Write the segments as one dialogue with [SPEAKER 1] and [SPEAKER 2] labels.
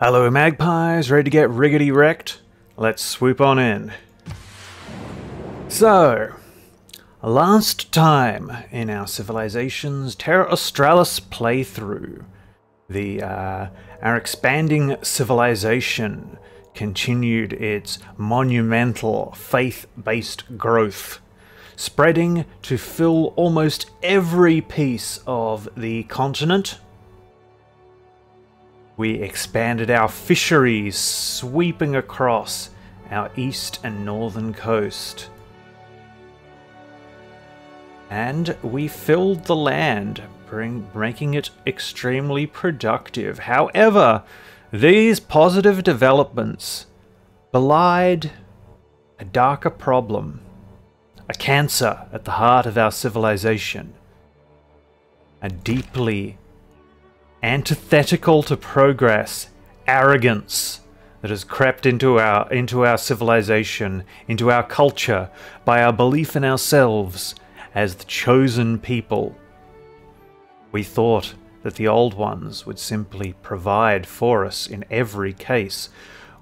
[SPEAKER 1] Hello, magpies, ready to get riggedy wrecked? Let's swoop on in. So, last time in our Civilizations Terra Australis playthrough, the uh, our expanding civilization continued its monumental faith-based growth, spreading to fill almost every piece of the continent we expanded our fisheries, sweeping across our east and northern coast. And we filled the land, bring, making it extremely productive. However, these positive developments belied a darker problem, a cancer at the heart of our civilization, a deeply antithetical to progress, arrogance that has crept into our into our civilization, into our culture by our belief in ourselves as the chosen people. We thought that the old ones would simply provide for us in every case.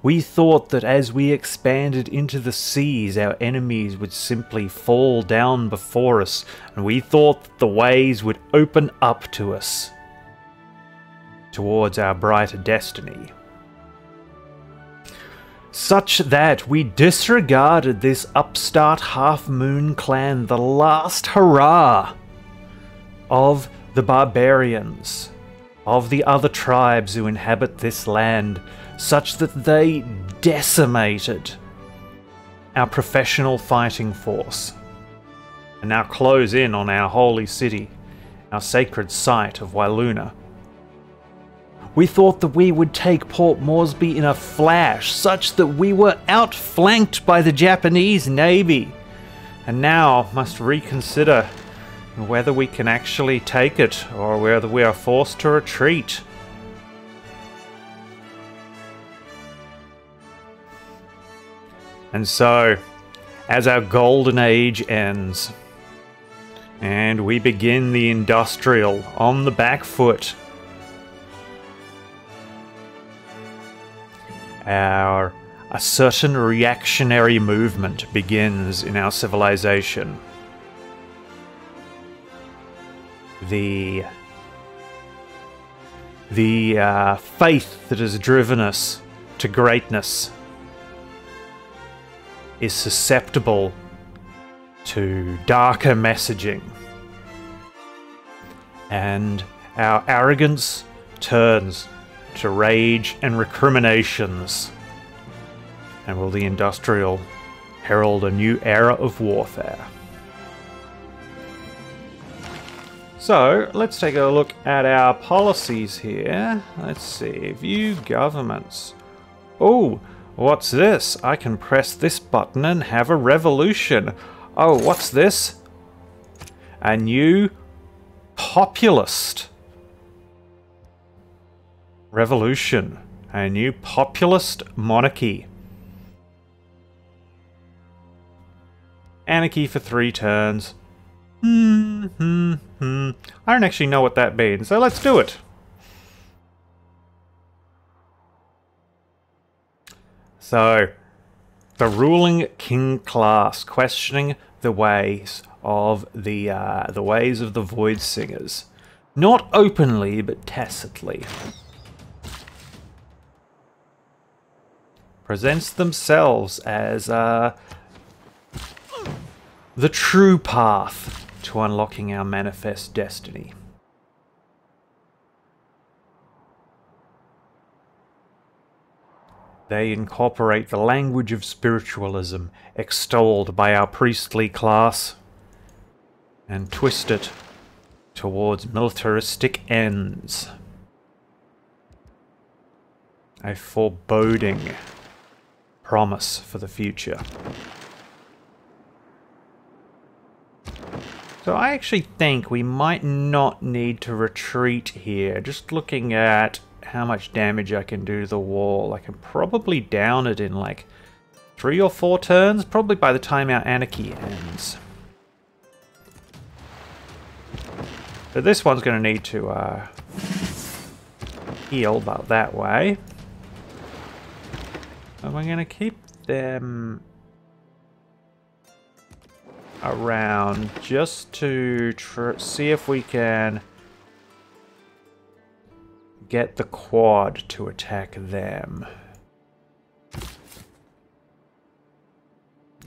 [SPEAKER 1] We thought that as we expanded into the seas, our enemies would simply fall down before us, and we thought that the ways would open up to us towards our brighter destiny. Such that we disregarded this upstart half moon clan, the last hurrah of the barbarians, of the other tribes who inhabit this land, such that they decimated our professional fighting force and now close in on our holy city, our sacred site of Wiluna. We thought that we would take Port Moresby in a flash, such that we were outflanked by the Japanese Navy, and now must reconsider whether we can actually take it or whether we are forced to retreat. And so, as our golden age ends, and we begin the industrial on the back foot, our a certain reactionary movement begins in our civilization. The the uh, faith that has driven us to greatness is susceptible to darker messaging. And our arrogance turns to rage and recriminations. And will the industrial herald a new era of warfare? So, let's take a look at our policies here. Let's see, view governments. Oh, what's this? I can press this button and have a revolution. Oh, what's this? A new populist revolution, a new populist monarchy. Anarchy for three turns. Hmm, hmm, hmm. I don't actually know what that means, so let's do it. So, the ruling king class questioning the ways of the uh, the ways of the void singers, not openly but tacitly. Presents themselves as uh, the true path to unlocking our manifest destiny. They incorporate the language of spiritualism extolled by our priestly class and twist it towards militaristic ends. A foreboding promise for the future. So I actually think we might not need to retreat here. Just looking at how much damage I can do to the wall. I can probably down it in like three or four turns, probably by the time our anarchy ends. But this one's going to need to uh, heal about that way. And we're going to keep them around just to see if we can get the quad to attack them.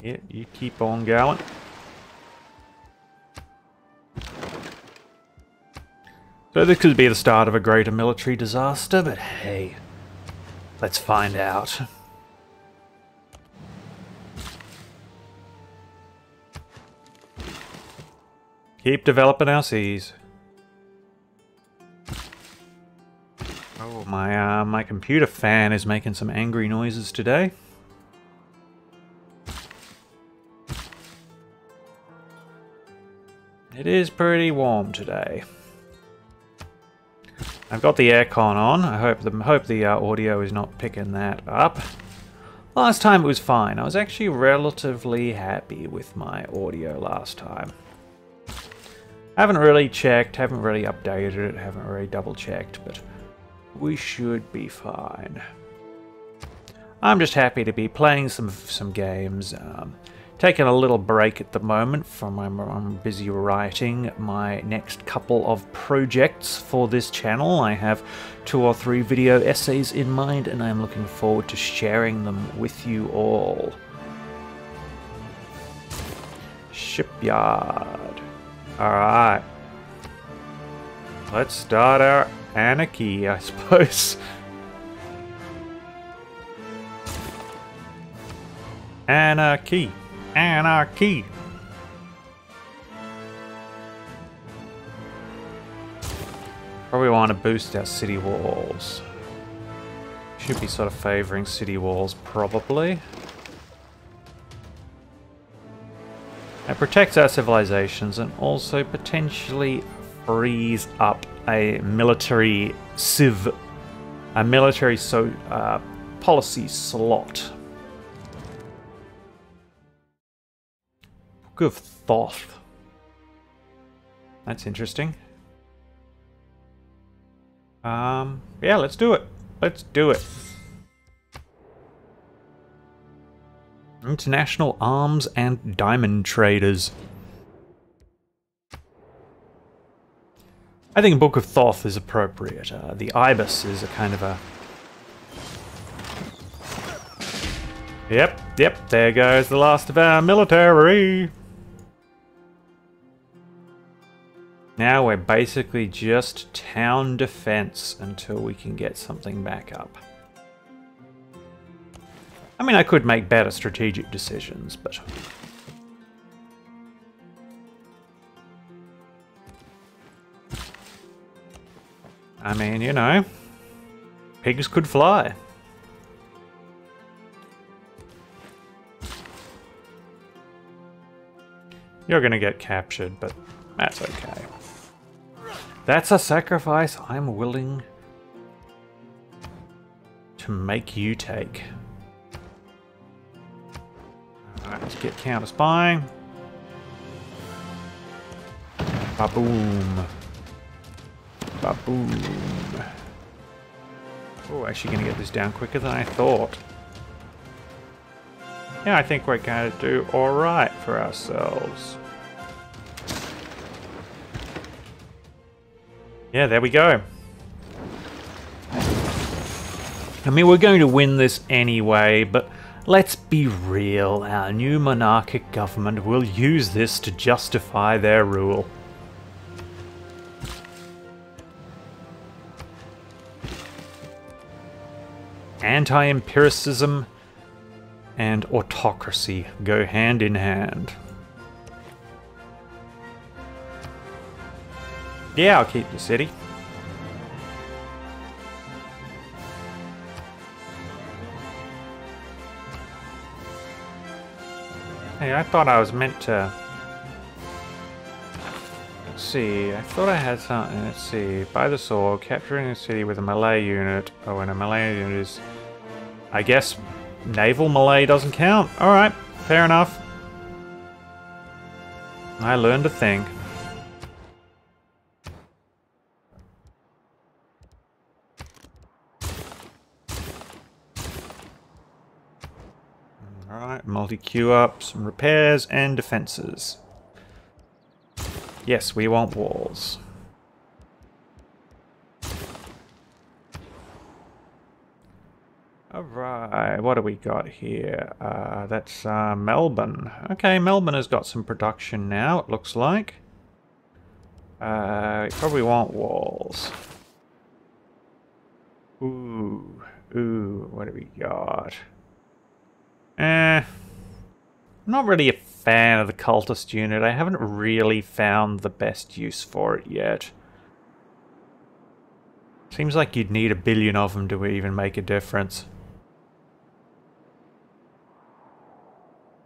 [SPEAKER 1] Yeah, you keep on going. So this could be the start of a greater military disaster, but hey, let's find out. Keep developing our seas. Oh, my, uh, my computer fan is making some angry noises today. It is pretty warm today. I've got the aircon on. I hope the hope the uh, audio is not picking that up. Last time it was fine. I was actually relatively happy with my audio last time. Haven't really checked, haven't really updated it, haven't really double checked, but we should be fine. I'm just happy to be playing some some games. Um, taking a little break at the moment from I'm, I'm busy writing my next couple of projects for this channel. I have two or three video essays in mind and I'm looking forward to sharing them with you all. Shipyard. Alright. Let's start our anarchy, I suppose. Anarchy. Anarchy. Probably want to boost our city walls. Should be sort of favoring city walls, probably. It protects our civilizations and also potentially frees up a military civ, a military so uh, policy slot. Book of Thoth. That's interesting. Um, yeah, let's do it. Let's do it. International arms and diamond traders. I think Book of Thoth is appropriate. Uh, the Ibis is a kind of a... Yep, yep, there goes the last of our military. Now we're basically just town defense until we can get something back up. I mean, I could make better strategic decisions, but... I mean, you know, pigs could fly. You're gonna get captured, but that's okay. That's a sacrifice I'm willing to make you take. Alright, let's get counter spying. Ba-boom. Ba-boom. Oh, actually gonna get this down quicker than I thought. Yeah, I think we're gonna do alright for ourselves. Yeah, there we go. I mean, we're going to win this anyway, but Let's be real, our new monarchic government will use this to justify their rule. Anti-empiricism and autocracy go hand in hand. Yeah, I'll keep the city. Hey, I thought I was meant to... Let's see, I thought I had something, let's see. By the sword, capturing a city with a melee unit. Oh, and a melee unit is... I guess naval melee doesn't count. Alright, fair enough. I learned a thing. Multi-queue up, some repairs and defenses. Yes, we want walls. Alright, what do we got here? Uh, that's uh, Melbourne. Okay, Melbourne has got some production now, it looks like. Uh, probably want walls. Ooh, ooh, what do we got? Eh, I'm not really a fan of the cultist unit. I haven't really found the best use for it yet. Seems like you'd need a billion of them to even make a difference.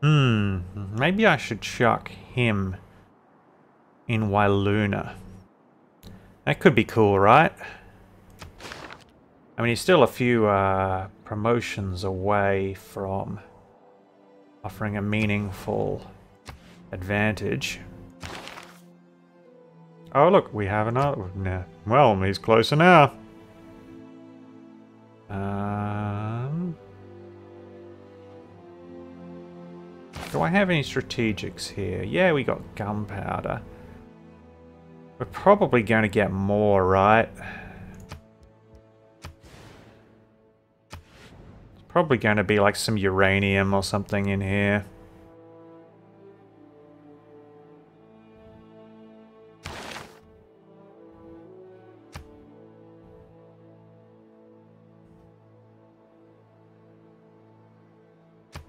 [SPEAKER 1] Hmm, maybe I should chuck him in Wiluna. That could be cool, right? I mean, he's still a few uh, promotions away from offering a meaningful advantage. Oh, look, we have another. Well, he's closer now. Um, do I have any strategics here? Yeah, we got gunpowder. We're probably going to get more, right? Probably going to be like some uranium or something in here.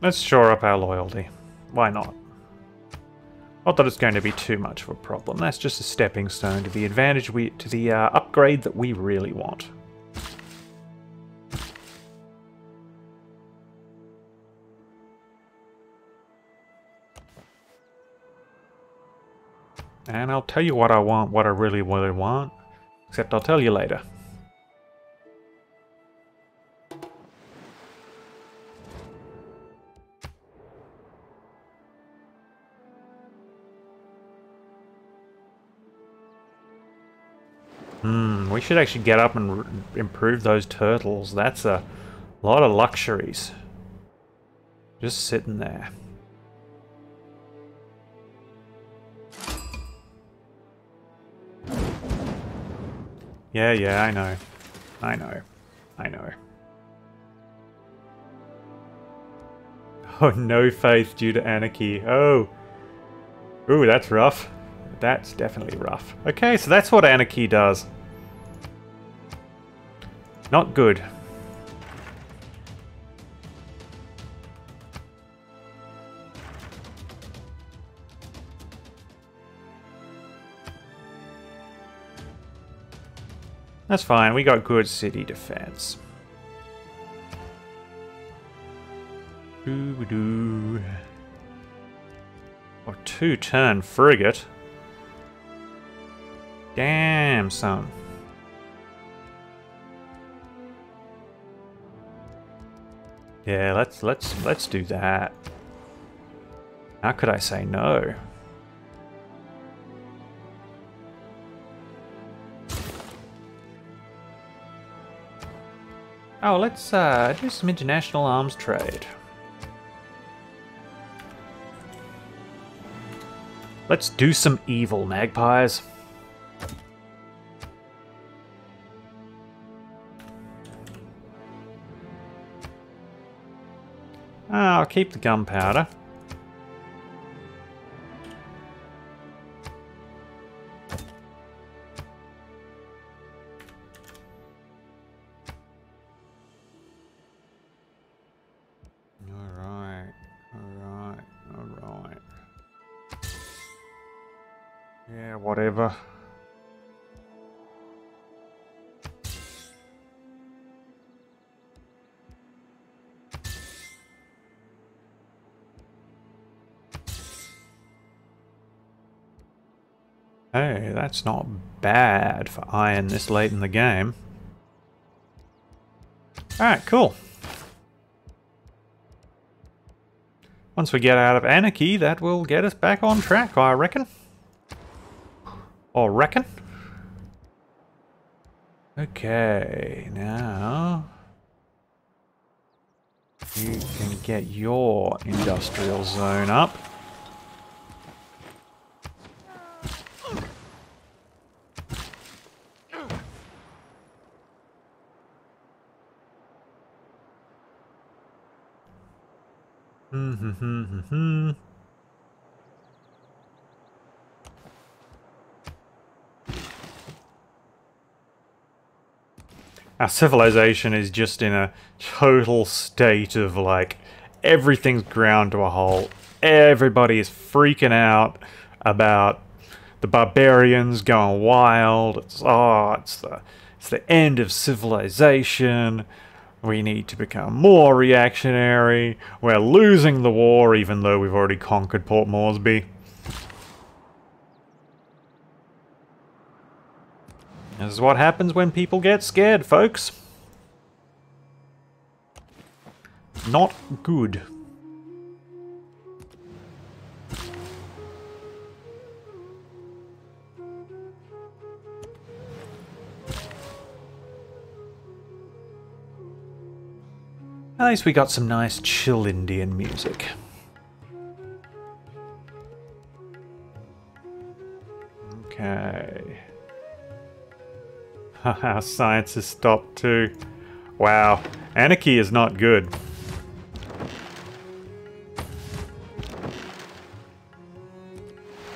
[SPEAKER 1] Let's shore up our loyalty. Why not? Not that it's going to be too much of a problem. That's just a stepping stone to the advantage we to the uh, upgrade that we really want. And I'll tell you what I want, what I really, really want. Except I'll tell you later. Hmm, we should actually get up and improve those turtles. That's a lot of luxuries. Just sitting there. Yeah, yeah, I know. I know. I know. Oh, no faith due to anarchy. Oh. Ooh, that's rough. That's definitely rough. Okay, so that's what anarchy does. Not good. That's fine, we got good city defense. Doo doo. Or two turn frigate. Damn, son. Yeah, let's let's let's do that. How could I say no? Oh, let's uh, do some international arms trade. Let's do some evil, magpies. Ah, I'll keep the gunpowder. Yeah, whatever. Hey, that's not bad for iron this late in the game. Alright, cool. Once we get out of Anarchy, that will get us back on track, I reckon. Or reckon. Okay, now... You can get your industrial zone up. Hmm. Our civilization is just in a total state of like everything's ground to a halt. Everybody is freaking out about the barbarians going wild. It's oh, it's the it's the end of civilization. We need to become more reactionary. We're losing the war even though we've already conquered Port Moresby. This is what happens when people get scared, folks. Not good. At least we got some nice chill Indian music. Okay. Haha, science has stopped too. Wow, anarchy is not good.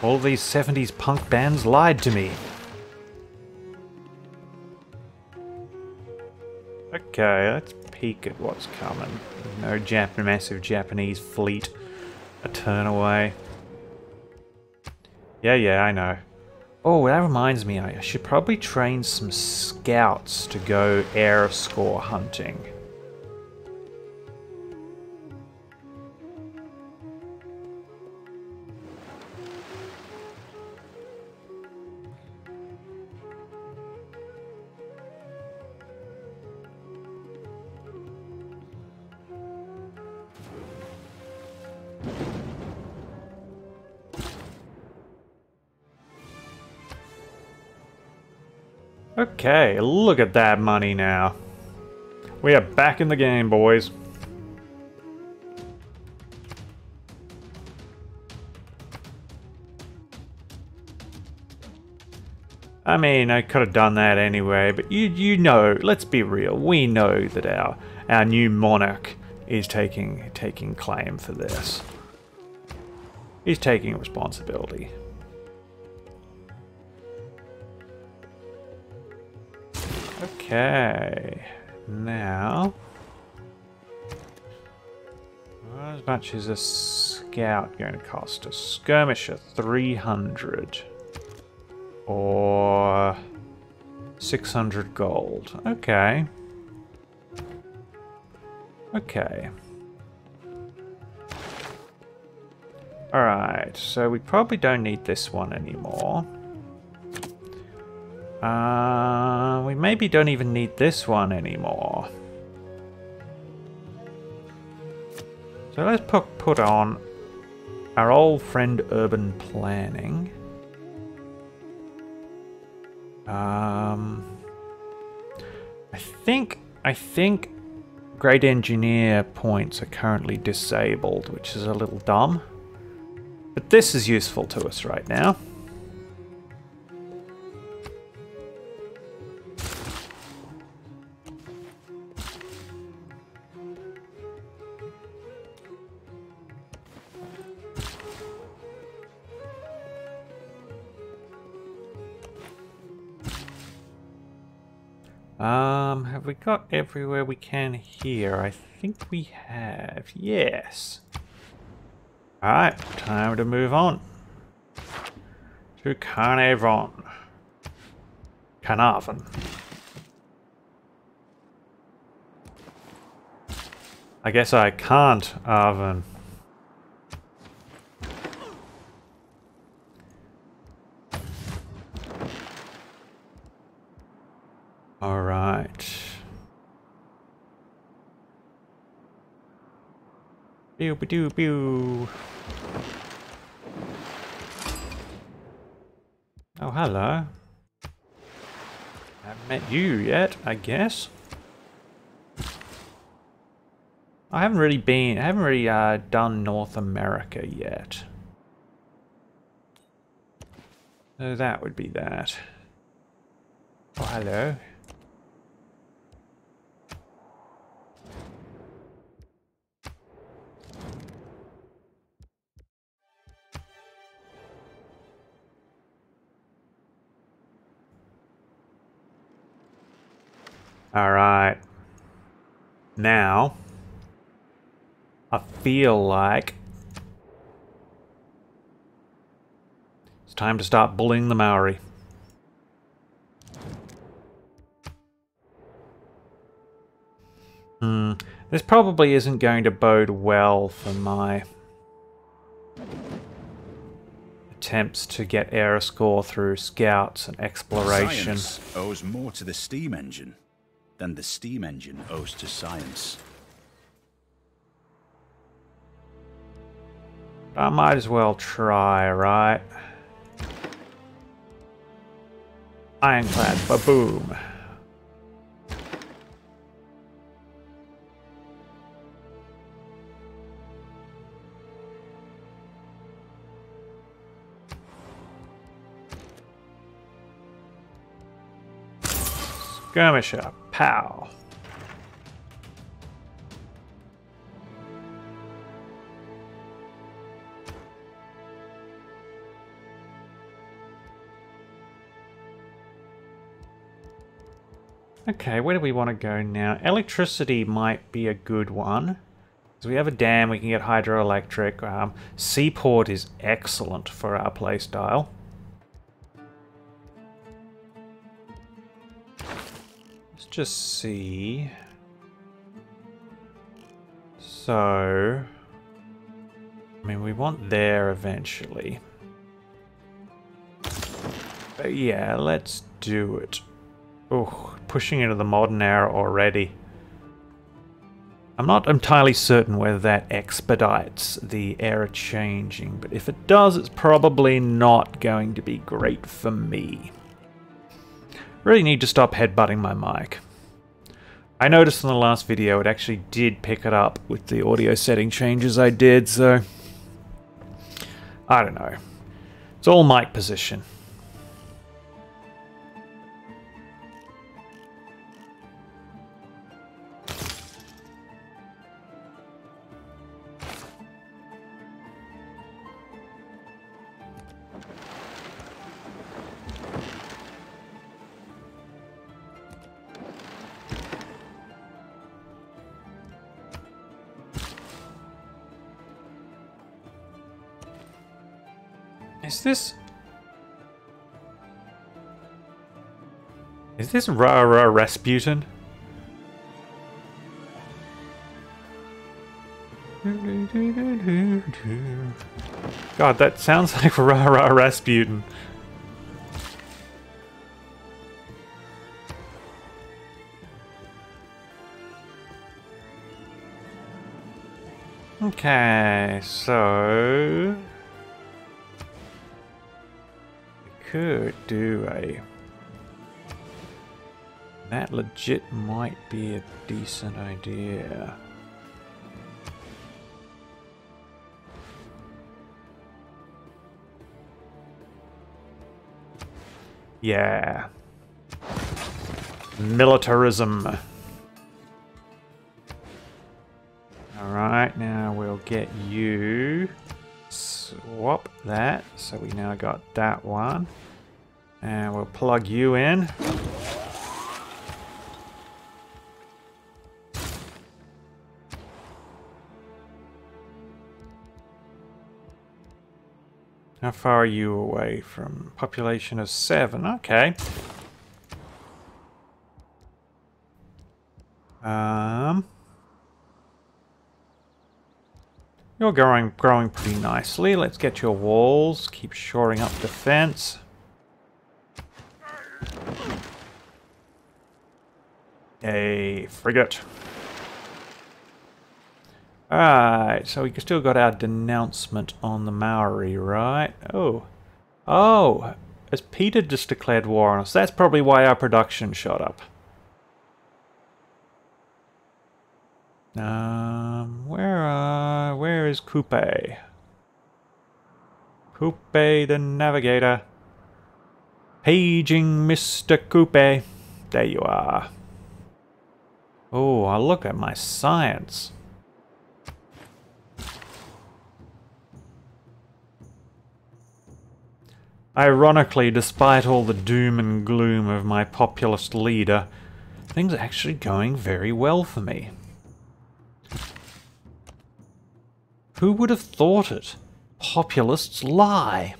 [SPEAKER 1] All these 70s punk bands lied to me. Okay, let's peek at what's coming. No Jap massive Japanese fleet a turn away. Yeah, yeah, I know. Oh, that reminds me, I should probably train some scouts to go era score hunting. Okay, look at that money now. We are back in the game, boys. I mean, I could have done that anyway, but you you know, let's be real. We know that our our new monarch is taking taking claim for this. He's taking responsibility. Okay. Now... How much is a scout going to cost? A skirmisher, 300. Or... 600 gold. Okay. Okay. Alright, so we probably don't need this one anymore. Uh, we maybe don't even need this one anymore. So let's put, put on our old friend urban planning. Um, I think, I think great engineer points are currently disabled, which is a little dumb. But this is useful to us right now. Um, have we got everywhere we can here? I think we have. Yes. Alright, time to move on. To Carnarvon. Carnarvon. I guess I can't, Arvin. All right. Pew pew pew. Oh, hello. Haven't met you yet, I guess. I haven't really been, I haven't really uh, done North America yet. So that would be that. Oh, hello. All right. Now, I feel like it's time to stop bullying the Maori. Hmm. This probably isn't going to bode well for my attempts to get era score through scouts and exploration.
[SPEAKER 2] Science owes more to the steam engine than the steam engine owes to science.
[SPEAKER 1] I might as well try, right? Ironclad, ba-boom. Skirmisher, pow. Okay, where do we want to go now? Electricity might be a good one. So we have a dam, we can get hydroelectric. Um, seaport is excellent for our playstyle. Just see. So... I mean, we want there eventually. But yeah, let's do it. Oh, pushing into the modern era already. I'm not entirely certain whether that expedites the era changing, but if it does, it's probably not going to be great for me. Really need to stop headbutting my mic. I noticed in the last video it actually did pick it up with the audio setting changes I did, so... I don't know. It's all mic position. Is this Rara Rasputin? God, that sounds like Rara Rasputin. Okay, so... could do a... That legit might be a decent idea. Yeah. Militarism. Alright, now we'll get you swap that. So we now got that one. And we'll plug you in. How far are you away from population of seven? Okay. Um... You're growing, growing pretty nicely. Let's get your walls. Keep shoring up defense. A frigate. Alright, so we still got our denouncement on the Maori, right? Oh. Oh, has Peter just declared war on us? That's probably why our production shot up. Um... where are, Where is Kupe? Kupe the navigator. Paging Mr. Kupe. There you are. Oh, I look at my science. Ironically, despite all the doom and gloom of my populist leader, things are actually going very well for me. Who would have thought it? Populists lie.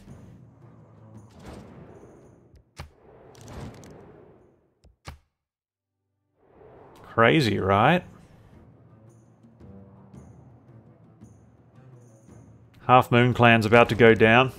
[SPEAKER 1] Crazy, right? Half Moon Clan's about to go down.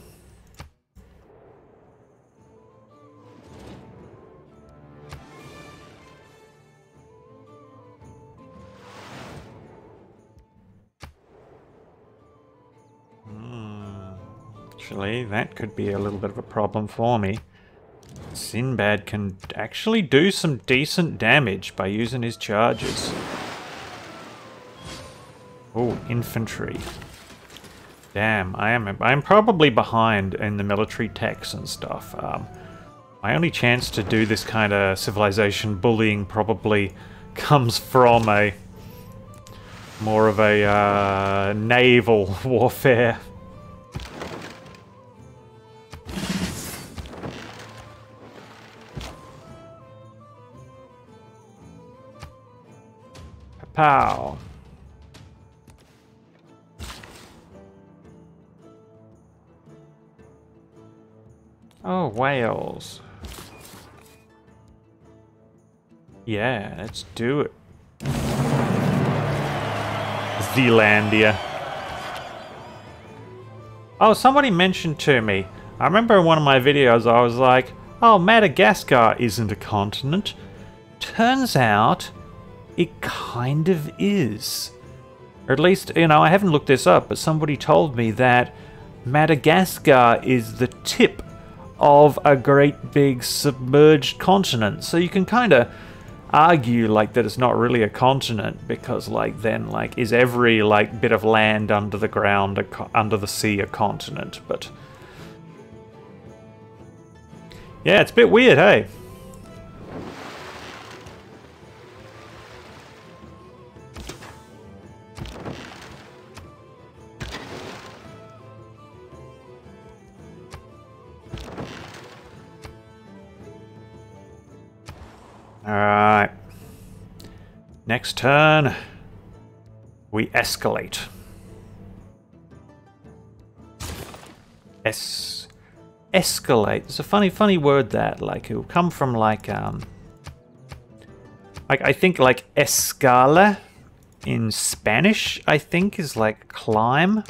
[SPEAKER 1] Actually, that could be a little bit of a problem for me. Sinbad can actually do some decent damage by using his charges. Oh, infantry. Damn, I am I'm probably behind in the military techs and stuff. Um, my only chance to do this kind of civilization bullying probably comes from a more of a uh, naval warfare Pow. Oh, whales. Yeah, let's do it. Zealandia. Oh, somebody mentioned to me. I remember in one of my videos I was like, oh, Madagascar isn't a continent. Turns out it kind of is. Or at least, you know, I haven't looked this up, but somebody told me that Madagascar is the tip of a great big submerged continent. So you can kind of argue like that it's not really a continent because like then like is every like bit of land under the ground under the sea a continent but yeah it's a bit weird hey Alright. Next turn, we escalate. Es escalate. It's a funny, funny word that. Like it will come from like um, like I think like escala in Spanish. I think is like climb.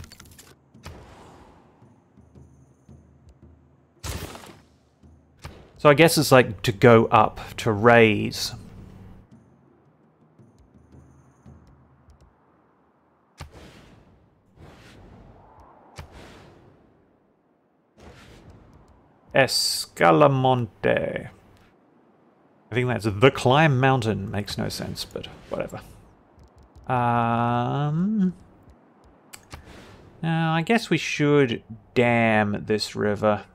[SPEAKER 1] So I guess it's like to go up, to raise. Escalamonte. I think that's the climb mountain. Makes no sense, but whatever. Um. Now, I guess we should dam this river.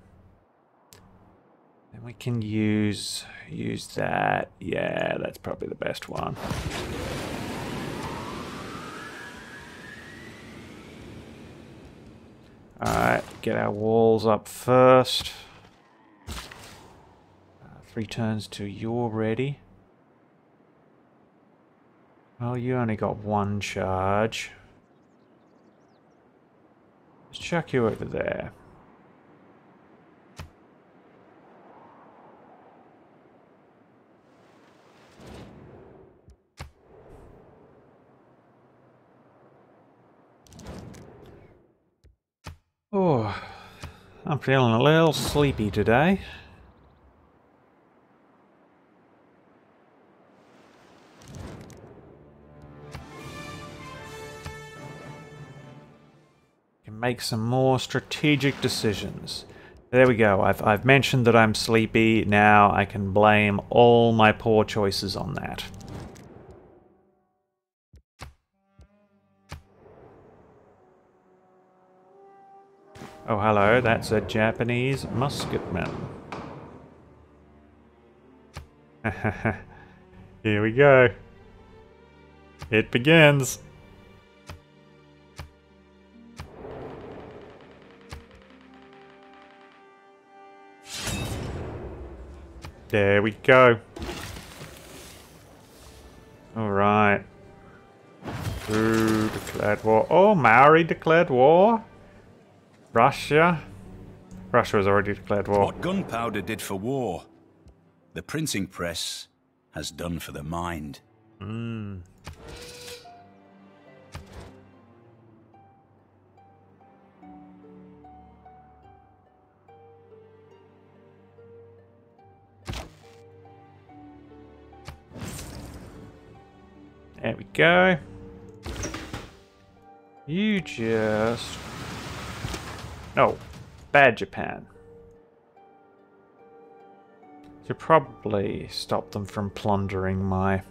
[SPEAKER 1] And we can use use that. Yeah, that's probably the best one. Alright, get our walls up first. Uh, three turns to you're ready. Well, you only got one charge. Let's chuck you over there. Oh, I'm feeling a little sleepy today. Can make some more strategic decisions. There we go. I've, I've mentioned that I'm sleepy. Now I can blame all my poor choices on that. Oh, hello, that's a Japanese musketman. Here we go. It begins. There we go. Alright. Who declared war? Oh, Maori declared war? Russia? Russia has already declared war.
[SPEAKER 2] What gunpowder did for war, the printing press has done for the mind.
[SPEAKER 1] Mm. There we go. You just... No. Bad Japan. Should probably stop them from plundering my...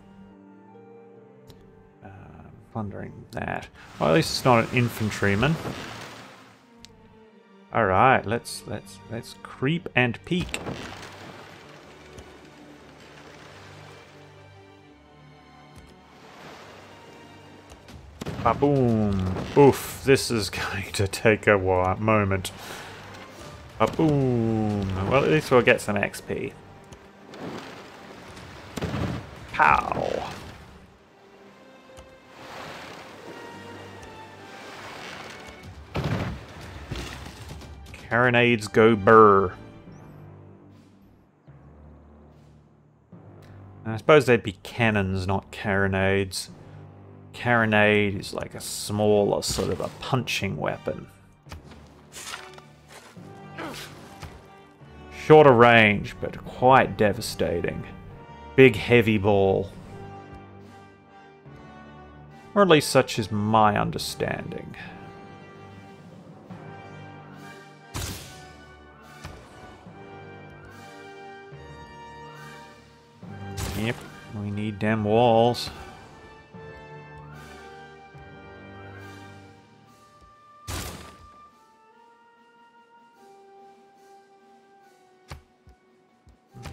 [SPEAKER 1] Uh, plundering that. Well, at least it's not an infantryman. Alright, let's, let's, let's creep and peek. Ba-boom. Oof, this is going to take a while, moment. Ba-boom. Well, at least we'll get some XP. Pow. Carronades go burr. I suppose they'd be cannons, not carronades. Carronade is like a smaller sort of a punching weapon. Shorter range, but quite devastating. Big heavy ball. Or at least such is my understanding. Yep, we need them walls.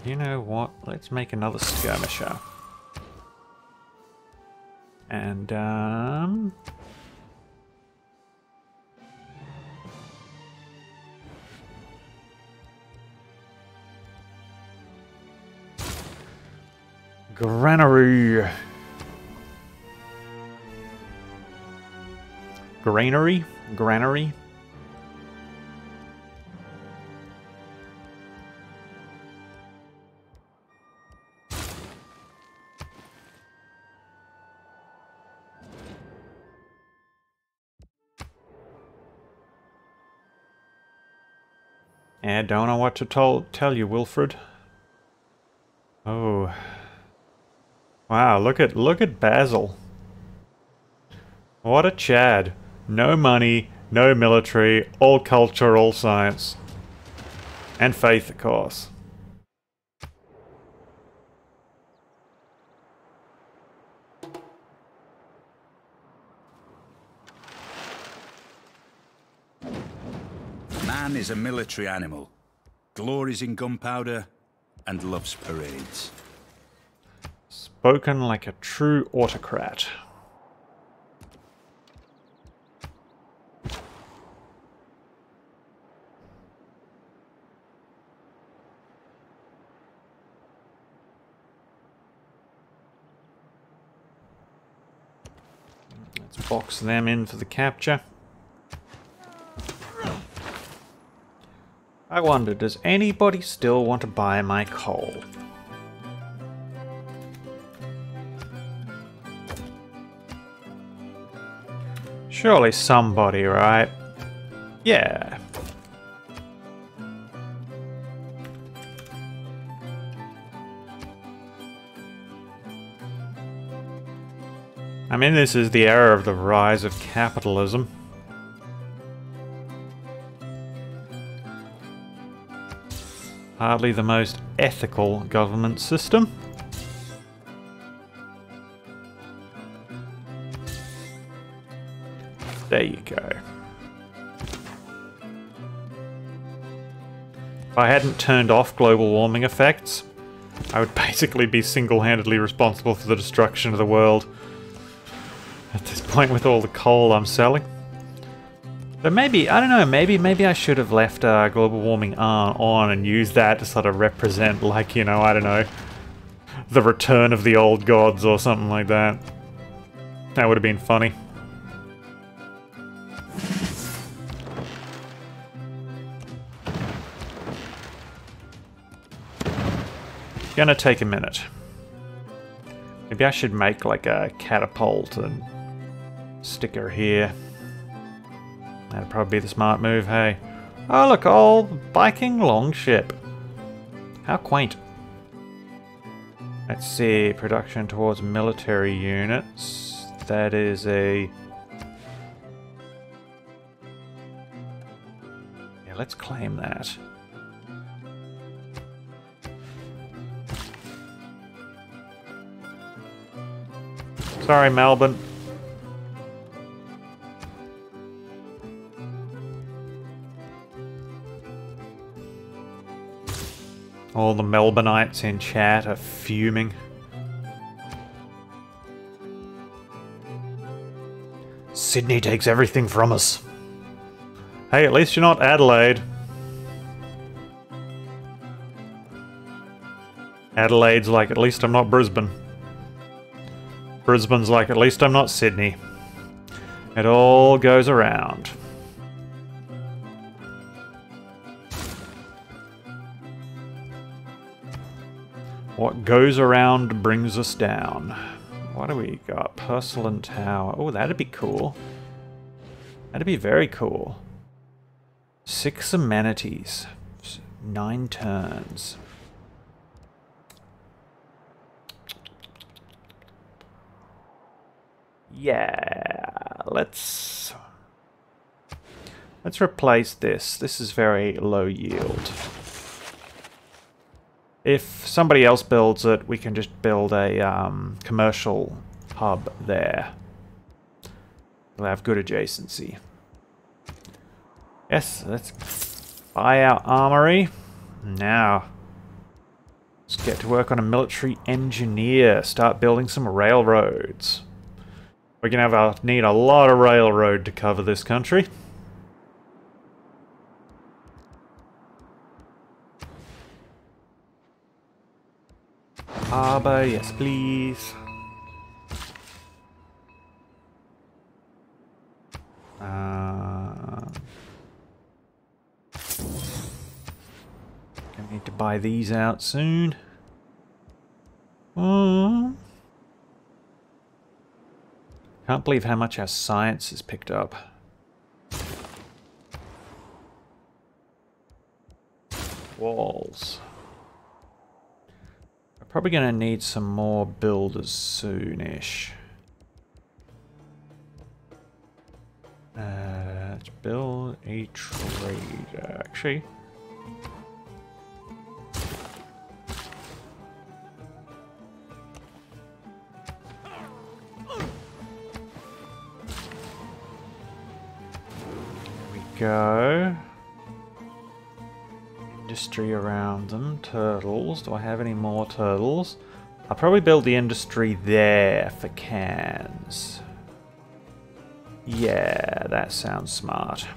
[SPEAKER 1] You know what? Let's make another skirmisher. And, um... Granary. Granary? Granary? I don't know what to tell tell you, Wilfrid. Oh. Wow, look at look at Basil. What a Chad. No money, no military, all culture, all science. And faith, of course.
[SPEAKER 2] Man is a military animal, glories in gunpowder, and loves parades.
[SPEAKER 1] Spoken like a true autocrat. Let's box them in for the capture. I wonder, does anybody still want to buy my coal? Surely somebody, right? Yeah. I mean, this is the era of the rise of capitalism. Hardly the most ethical government system. There you go. If I hadn't turned off global warming effects, I would basically be single-handedly responsible for the destruction of the world. At this point with all the coal I'm selling. But maybe, I don't know, maybe maybe I should have left uh, global warming on, on and used that to sort of represent, like, you know, I don't know, the return of the old gods or something like that. That would have been funny. Gonna take a minute. Maybe I should make like a catapult and sticker here. That'd probably be the smart move, hey. Oh look, old Viking longship. How quaint. Let's see, production towards military units. That is a... Yeah, let's claim that. Sorry, Melbourne. All the Melbourneites in chat are fuming. Sydney takes everything from us. Hey, at least you're not Adelaide. Adelaide's like, at least I'm not Brisbane. Brisbane's like, at least I'm not Sydney. It all goes around. What goes around brings us down. What do we got? Porcelain Tower. Oh, that'd be cool. That'd be very cool. Six amenities. Nine turns. Yeah, let's let's replace this. This is very low yield. If somebody else builds it, we can just build a um, commercial hub there. We'll have good adjacency. Yes, let's buy our armory. Now, let's get to work on a military engineer. Start building some railroads. We're gonna have a, need a lot of railroad to cover this country. Harbour, yes please. Uh, gonna need to buy these out soon. Hmm. Can't believe how much our science has picked up. Walls. Probably going to need some more builders soonish. Uh, let's build a trader, actually. There We go. Industry around them. Turtles. Do I have any more turtles? I'll probably build the industry there for cans. Yeah, that sounds smart.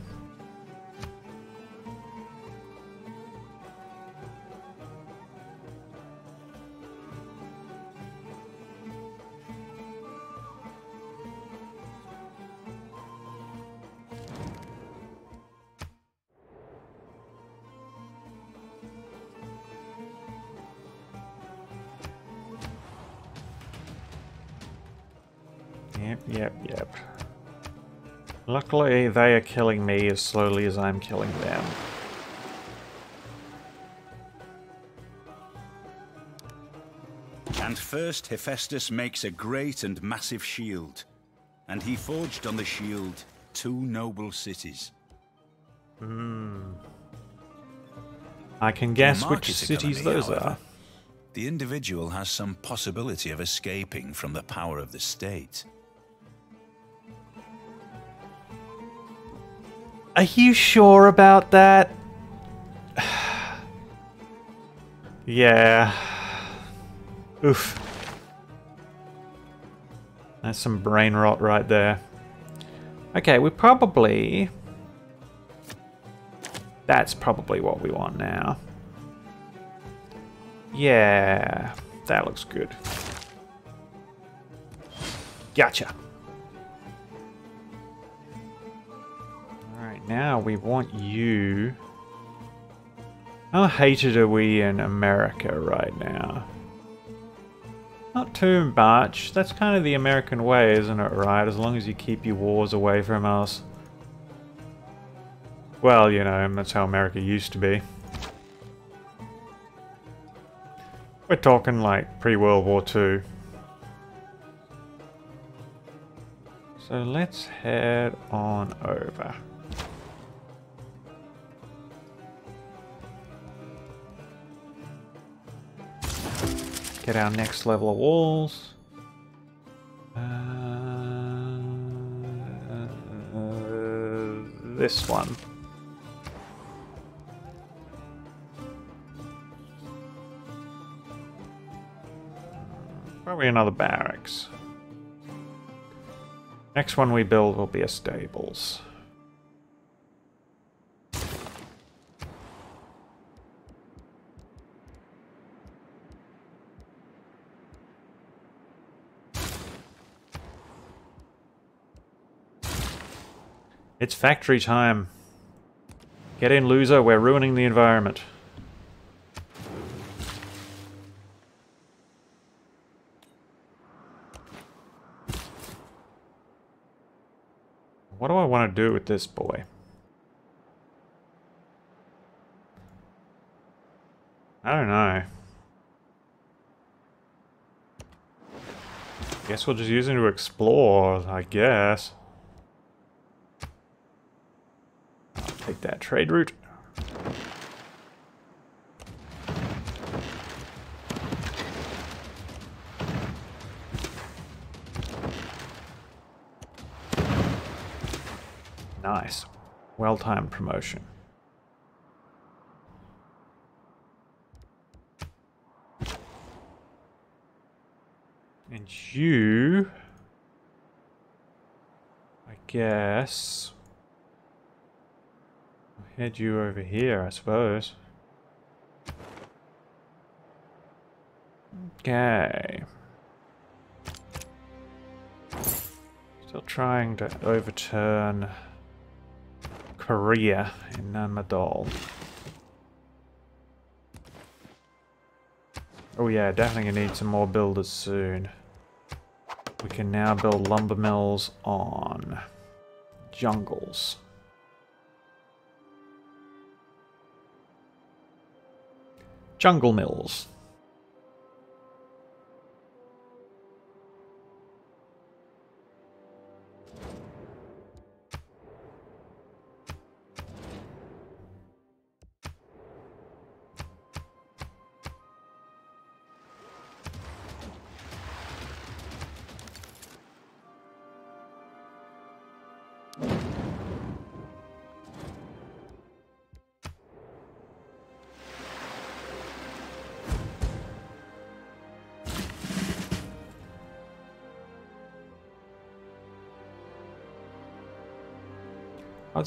[SPEAKER 1] Luckily, they are killing me as slowly as I'm killing them.
[SPEAKER 2] And first Hephaestus makes a great and massive shield, and he forged on the shield two noble cities.
[SPEAKER 1] Hmm. I can guess which cities economy, those however, are.
[SPEAKER 2] The individual has some possibility of escaping from the power of the state.
[SPEAKER 1] Are you sure about that? Yeah. Oof. That's some brain rot right there. Okay, we probably... That's probably what we want now. Yeah, that looks good. Gotcha. Now we want you... How hated are we in America right now? Not too much. That's kind of the American way, isn't it, right? As long as you keep your wars away from us. Well, you know, that's how America used to be. We're talking like pre-World War II. So let's head on over. Get our next level of walls. Uh, uh, this one. Probably another barracks. Next one we build will be a stables. It's factory time. Get in, loser. We're ruining the environment. What do I want to do with this boy? I don't know. Guess we'll just use him to explore, I guess. Take that trade route. Nice. Well-timed promotion. And you... I guess head you over here, I suppose. Okay. Still trying to overturn Korea in Nan Madol. Oh yeah, definitely gonna need some more builders soon. We can now build lumber mills on jungles. Jungle Mills.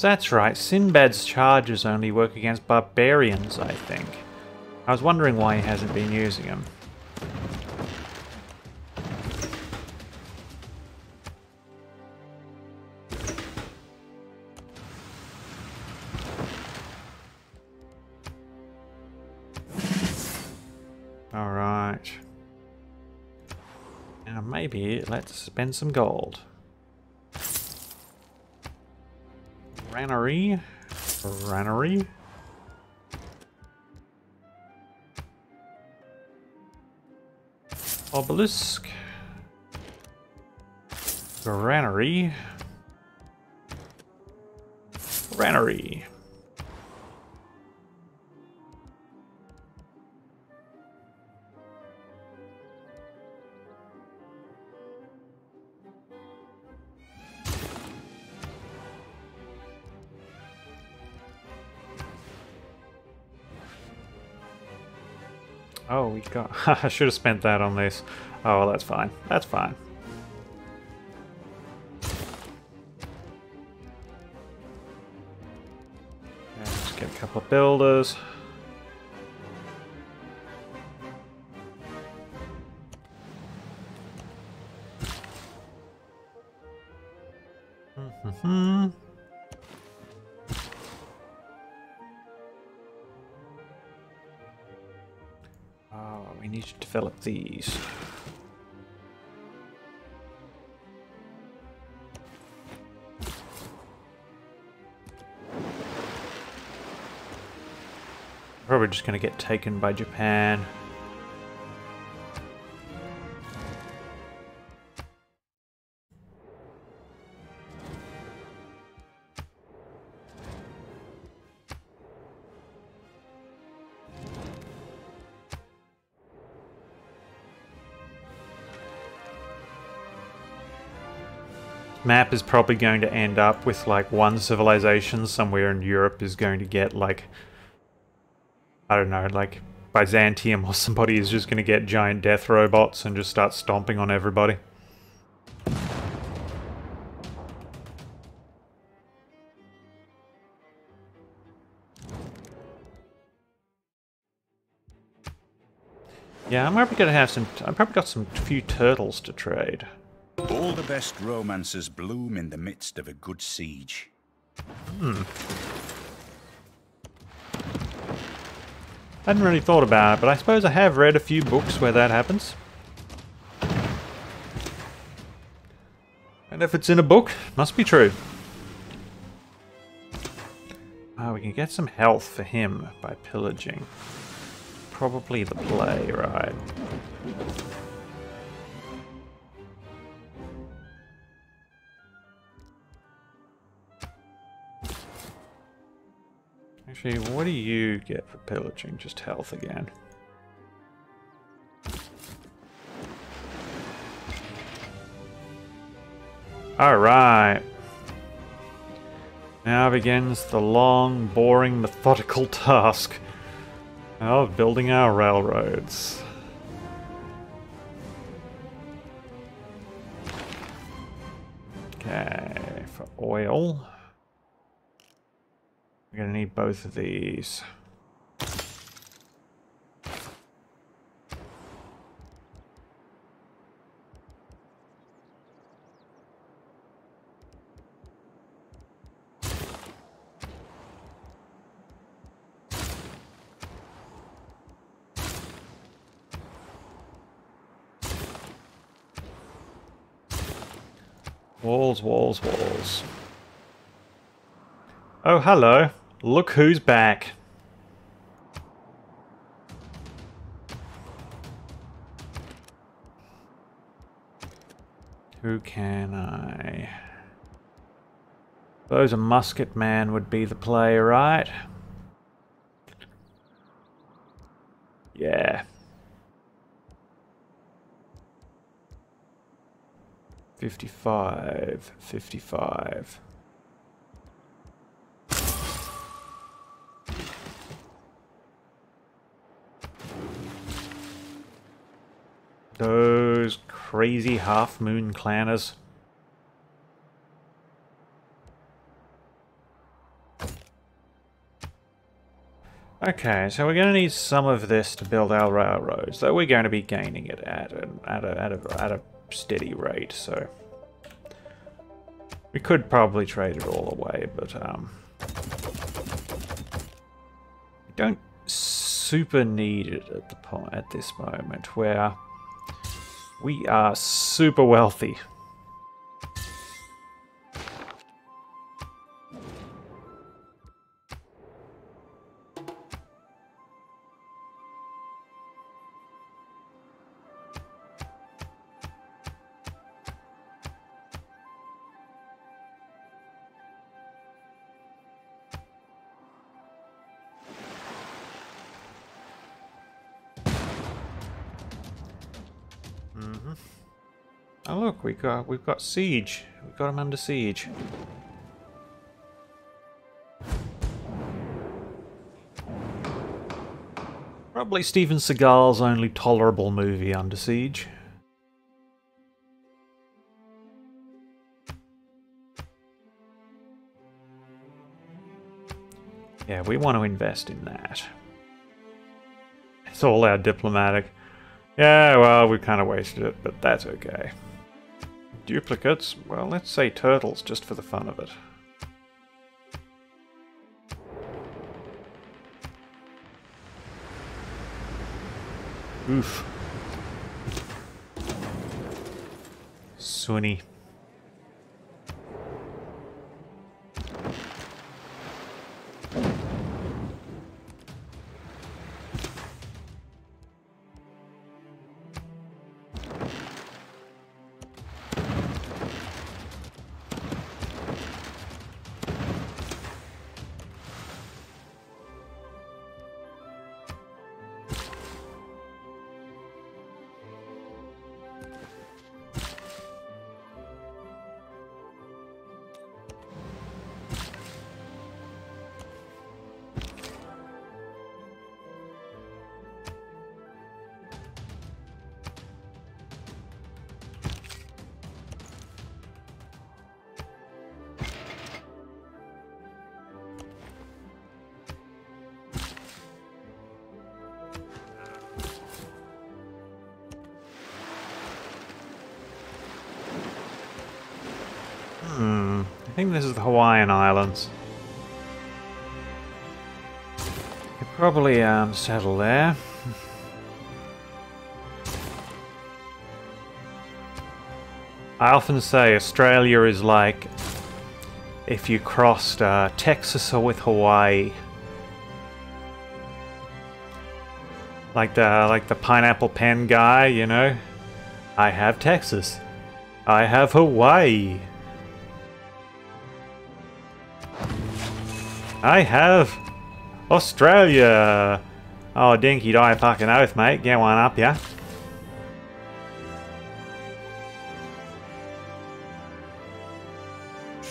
[SPEAKER 1] That's right. Sinbad's charges only work against barbarians, I think. I was wondering why he hasn't been using them. Alright. Now maybe let's spend some gold. Granary. Granary. Obelisk. Granary. Granary. We got... I should have spent that on this. Oh, well, that's fine. That's fine. Yeah, just get a couple of builders. These. Probably just going to get taken by Japan. Map is probably going to end up with like one civilization somewhere in Europe is going to get like I don't know, like Byzantium or somebody is just going to get giant death robots and just start stomping on everybody. Yeah, I'm probably gonna have some. I've probably got some few turtles to trade.
[SPEAKER 2] All the best romances bloom in the midst of a good siege.
[SPEAKER 1] Hmm. I hadn't really thought about it, but I suppose I have read a few books where that happens. And if it's in a book, must be true. Oh, we can get some health for him by pillaging. Probably the play, right? Actually, what do you get for pillaging? Just health again. Alright. Now begins the long, boring, methodical task of building our railroads. Okay, for oil. We're gonna need both of these. Walls, walls, walls. Oh, hello. Look who's back. Who can I... Suppose a musket man would be the play, right? Yeah. Fifty-five, fifty-five. Those crazy half-moon clanners. Okay, so we're going to need some of this to build our railroads, though we're going to be gaining it at a, at a, at a, at a steady rate, so... We could probably trade it all away, but um, we don't super need it at the point at this moment where we are super wealthy. Oh look, we got we've got siege. We've got him under siege. Probably Steven Seagal's only tolerable movie, Under Siege. Yeah, we want to invest in that. It's all our diplomatic. Yeah, well, we kind of wasted it, but that's okay. Duplicates? Well, let's say turtles, just for the fun of it. Oof. Sunny. This is the Hawaiian Islands. You probably um, settle there. I often say Australia is like if you crossed uh, Texas or with Hawaii. Like the like the pineapple pen guy, you know. I have Texas. I have Hawaii. I have Australia. Oh, dinky die fucking oath, mate. Get one up, yeah?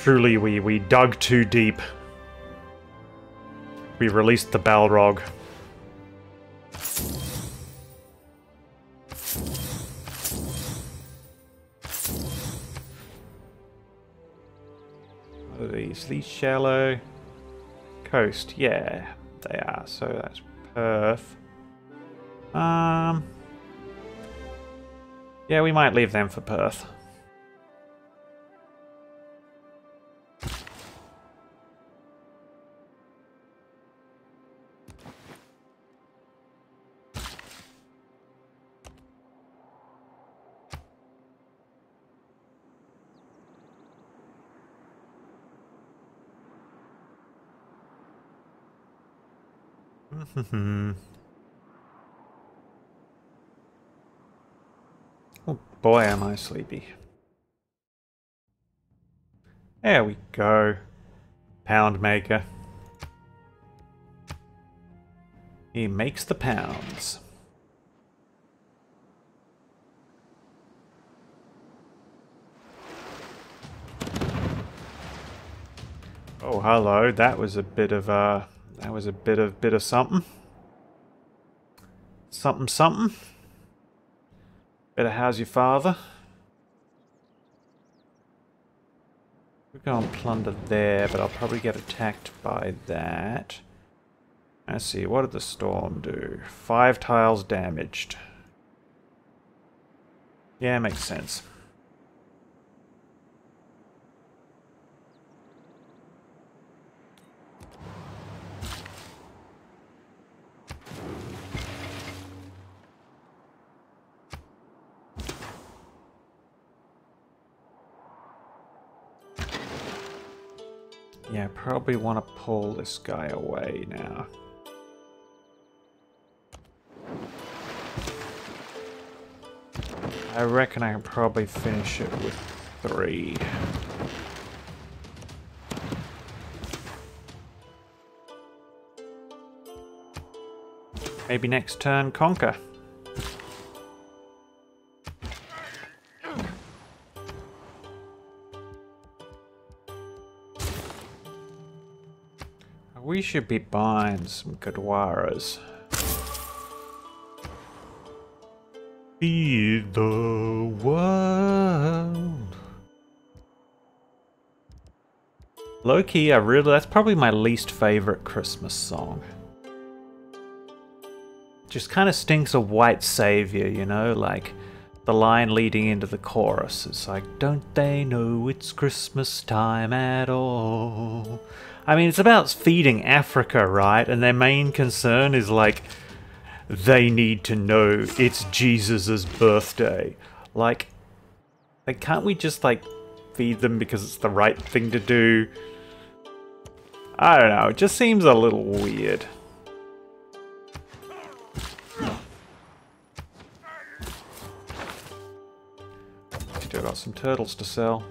[SPEAKER 1] Truly, we, we dug too deep. We released the Balrog. These? These shallow coast. Yeah, they are. So that's Perth. Um. Yeah, we might leave them for Perth. oh boy, am I sleepy. There we go. Poundmaker. He makes the pounds. Oh, hello. That was a bit of a... That was a bit of bit of something. Something something. Better how's your father? We're going to plunder there, but I'll probably get attacked by that. Let's see, what did the storm do? Five tiles damaged. Yeah, makes sense. Yeah, probably want to pull this guy away now. I reckon I can probably finish it with three. Maybe next turn conquer. We should be buying some Gadwaras. Feed the world. Low key, I really, that's probably my least favorite Christmas song. Just kind of stinks of white savior, you know, like the line leading into the chorus. It's like, don't they know it's Christmas time at all? I mean, it's about feeding Africa, right? And their main concern is like, they need to know it's Jesus's birthday. Like, like, can't we just like feed them because it's the right thing to do? I don't know, it just seems a little weird. Still got some turtles to sell.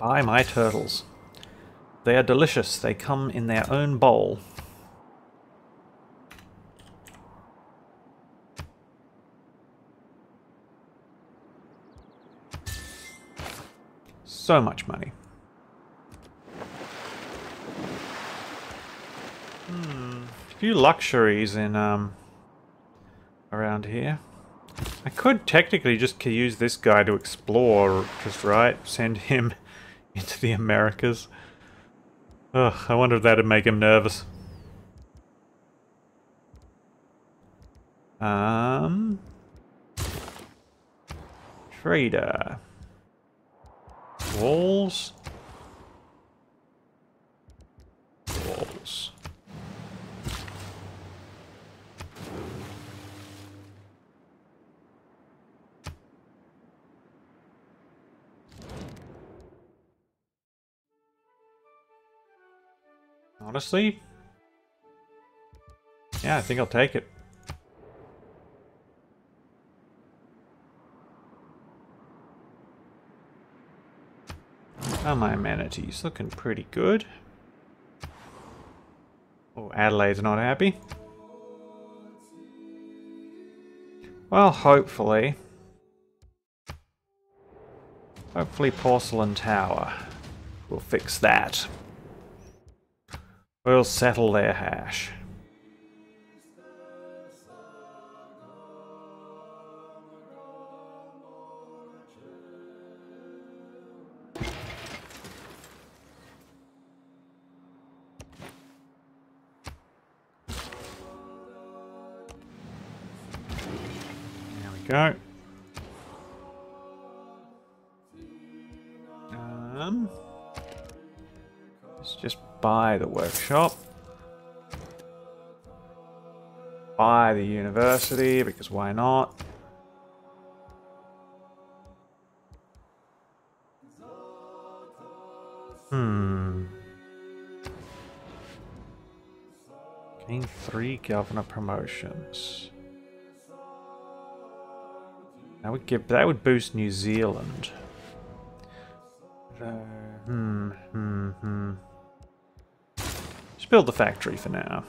[SPEAKER 1] Buy my turtles. They are delicious. They come in their own bowl. So much money. Hmm. Few luxuries in um around here. I could technically just use this guy to explore, just right? Send him into the Americas. Ugh, I wonder if that'd make him nervous. Um... Trader. Walls. Walls. Honestly? Yeah, I think I'll take it. Oh, my amenities looking pretty good. Oh, Adelaide's not happy. Well, hopefully. Hopefully Porcelain Tower will fix that. We'll settle their hash. There we go. Buy the workshop. Buy the university, because why not? Hmm. Gain three governor promotions. That would give that would boost New Zealand. Build the factory for now.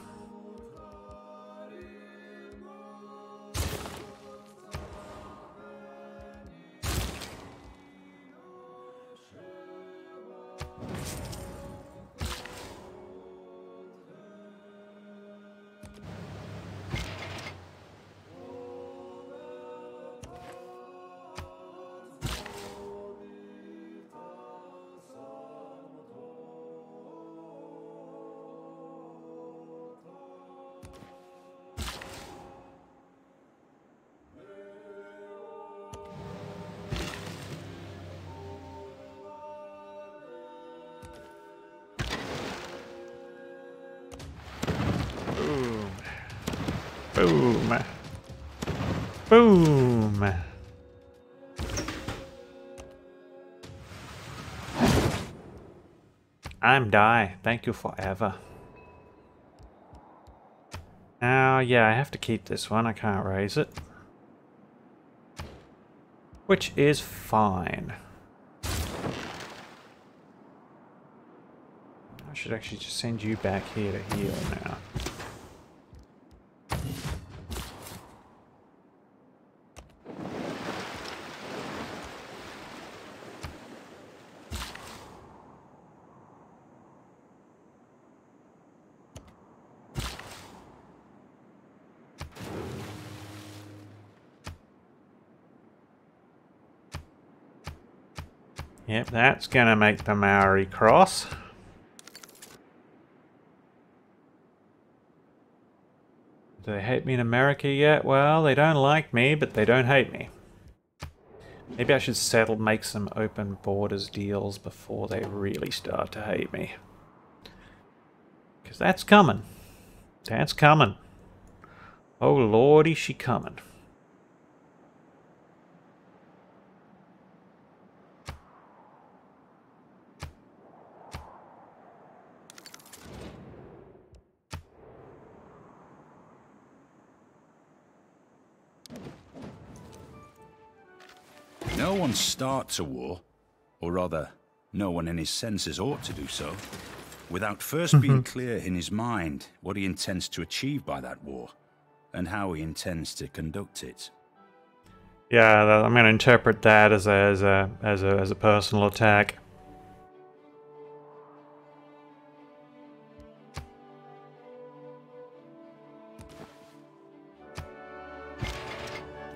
[SPEAKER 1] Die. Thank you forever. Now, yeah, I have to keep this one. I can't raise it. Which is fine. I should actually just send you back here to heal now. Yep, gonna make the Maori cross. Do they hate me in America yet? Well, they don't like me, but they don't hate me. Maybe I should settle, make some open borders deals before they really start to hate me. Because that's coming. That's coming. Oh lordy, she coming.
[SPEAKER 2] Starts a war, or rather, no one in his senses ought to do so, without first being mm-hmm. clear in his mind what he intends to achieve by that war, and how he intends to conduct it.
[SPEAKER 1] Yeah, I'm going to interpret that as a, as a as a as a personal attack.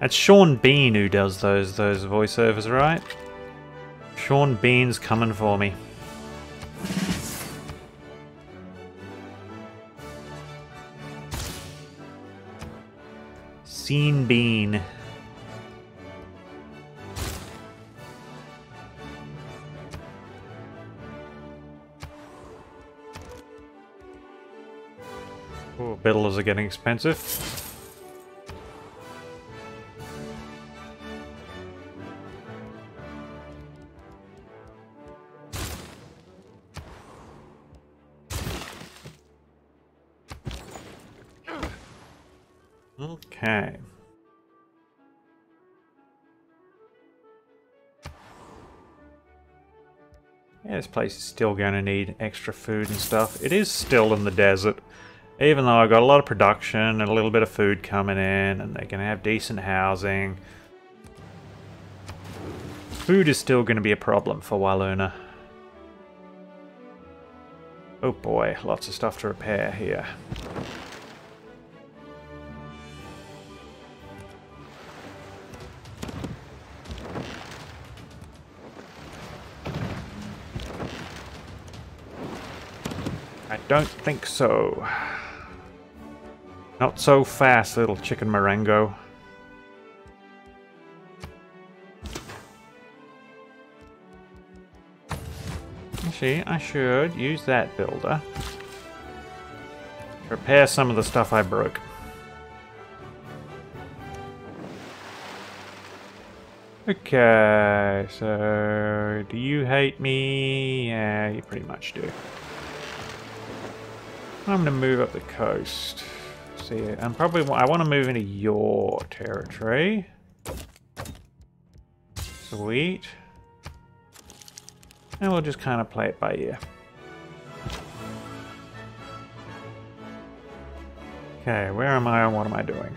[SPEAKER 1] That's Sean Bean who does those those voiceovers, right? Sean Bean's coming for me. Scene Bean. Oh, builders are getting expensive. Place is still going to need extra food and stuff. It is still in the desert. Even though I've got a lot of production and a little bit of food coming in, and they're going to have decent housing. Food is still going to be a problem for Wiluna. Oh boy, lots of stuff to repair here. Don't think so. Not so fast, little chicken Marengo. Actually, I should use that builder. Repair some of the stuff I broke. Okay, so do you hate me? Yeah, you pretty much do. I'm gonna move up the coast. See, I'm probably I want to move into your territory. Sweet. And we'll just kind of play it by ear. Okay, where am I and what am I doing?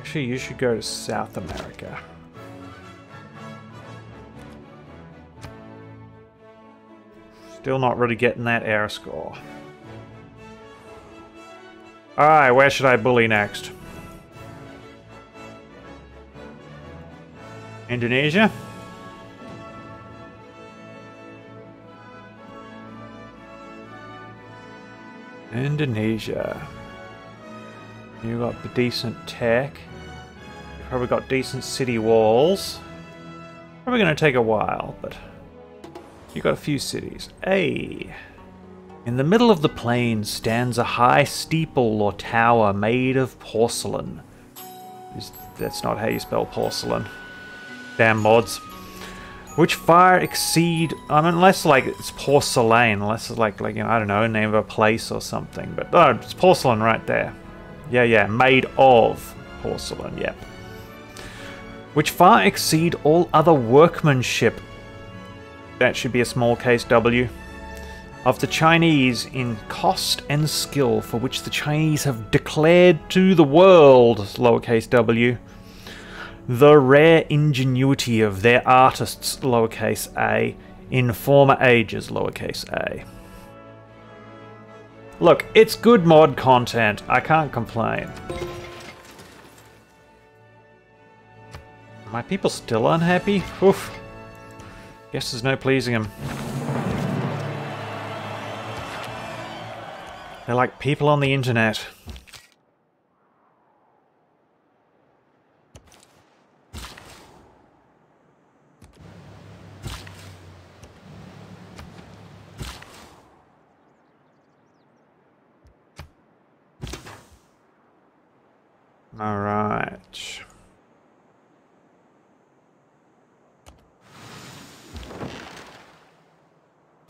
[SPEAKER 1] Actually, you should go to South America. Still not really getting that era score. Alright, where should I bully next? Indonesia? Indonesia. You got the decent tech. You've probably got decent city walls. Probably gonna take a while, but you got a few cities. Hey! In the middle of the plain stands a high steeple or tower made of porcelain. That's not how you spell porcelain. Damn mods. Which far exceed, I mean, unless like it's porcelain, unless it's like, like you know, I don't know, name of a place or something. But oh, it's porcelain right there. Yeah, yeah, made of porcelain, yep. Which far exceed all other workmanship that should be a small case W. Of the Chinese in cost and skill for which the Chinese have declared to the world, lowercase w. The rare ingenuity of their artists, lowercase a, in former ages, lowercase a. Look, it's good mod content. I can't complain. my people still unhappy? Oof. Guess there's no pleasing them. They're like people on the internet. All right.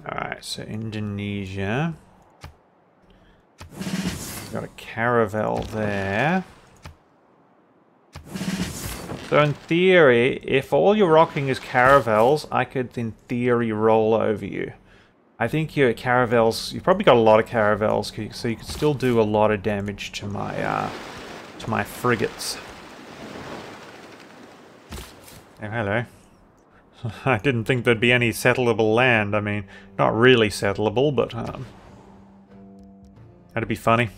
[SPEAKER 1] All right, so Indonesia. Got a caravel there. So in theory, if all you're rocking is caravels, I could in theory roll over you. I think your caravels, you've probably got a lot of caravels, so you could still do a lot of damage to my uh, to my frigates. Oh, hello. I didn't think there'd be any settleable land. I mean, not really settleable, but um, that'd be funny.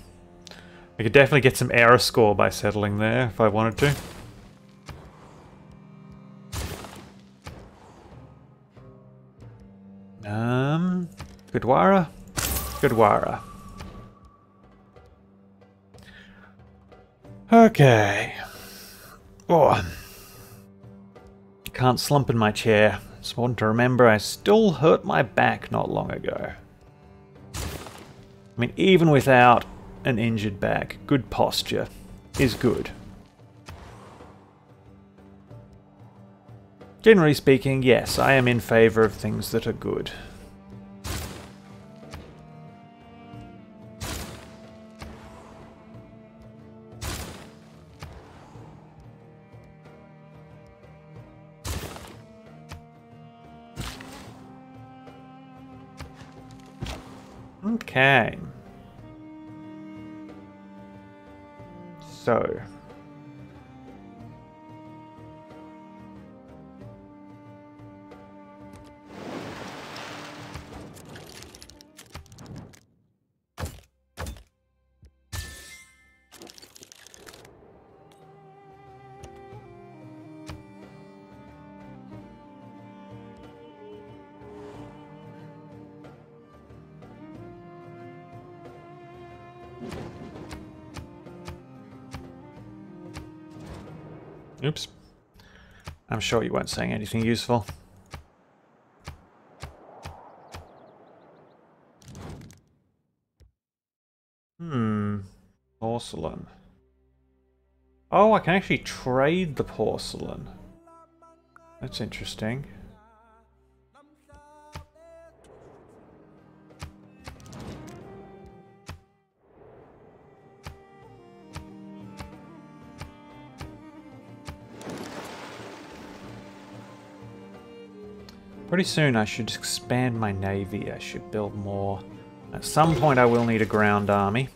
[SPEAKER 1] I could definitely get some era score by settling there if I wanted to. Um, Gurdwara? Gurdwara. Okay. Oh. Can't slump in my chair. It's important to remember I still hurt my back not long ago. I mean, even without an injured back, good posture is good. Generally speaking, yes, I am in favour of things that are good. Okay. So. Oops. I'm sure you weren't saying anything useful. Hmm. Porcelain. Oh, I can actually trade the porcelain. That's interesting. Pretty soon I should expand my navy. I should build more. At some point I will need a ground army.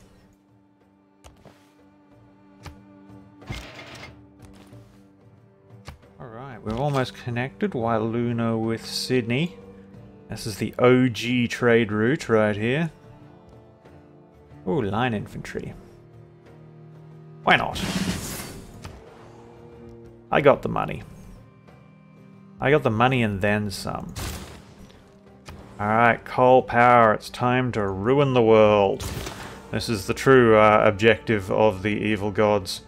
[SPEAKER 1] Alright, we're almost connected. Wiluna with Sydney. This is the OG trade route right here. Oh, line infantry. Why not? I got the money. I got the money and then some. Alright, coal power, it's time to ruin the world. This is the true uh, objective of the evil gods.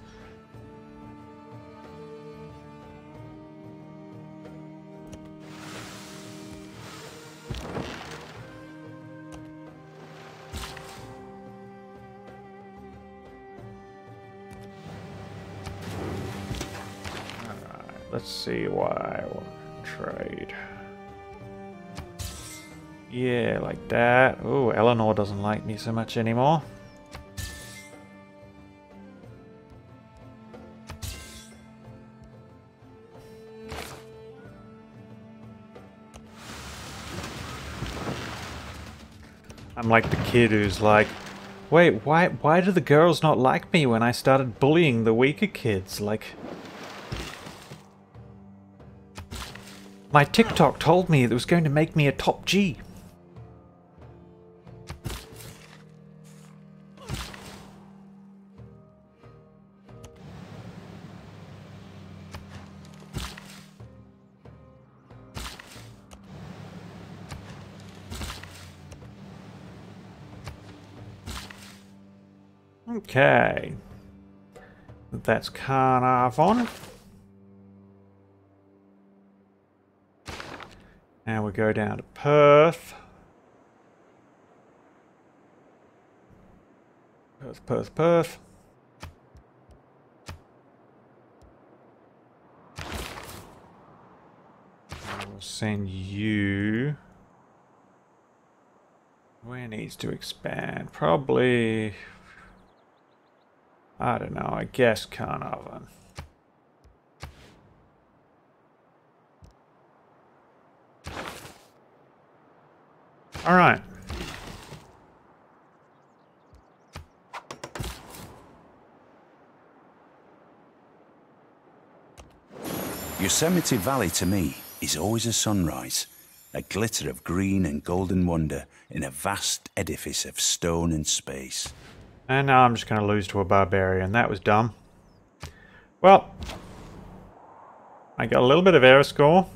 [SPEAKER 1] Me so much anymore. I'm like the kid who's like, wait, why why do the girls not like me when I started bullying the weaker kids? Like, My TikTok told me it was going to make me a top G. Okay. That's Carnarvon. Now we go down to Perth. Perth, Perth, Perth. I will send you... Where needs to expand? Probably... I don't know, I guess Carnarvon. Alright.
[SPEAKER 2] Yosemite Valley to me is always a sunrise, a glitter of green and golden wonder in a vast edifice of stone and space.
[SPEAKER 1] And now I'm just going to lose to a barbarian. That was dumb. Well, I got a little bit of era score.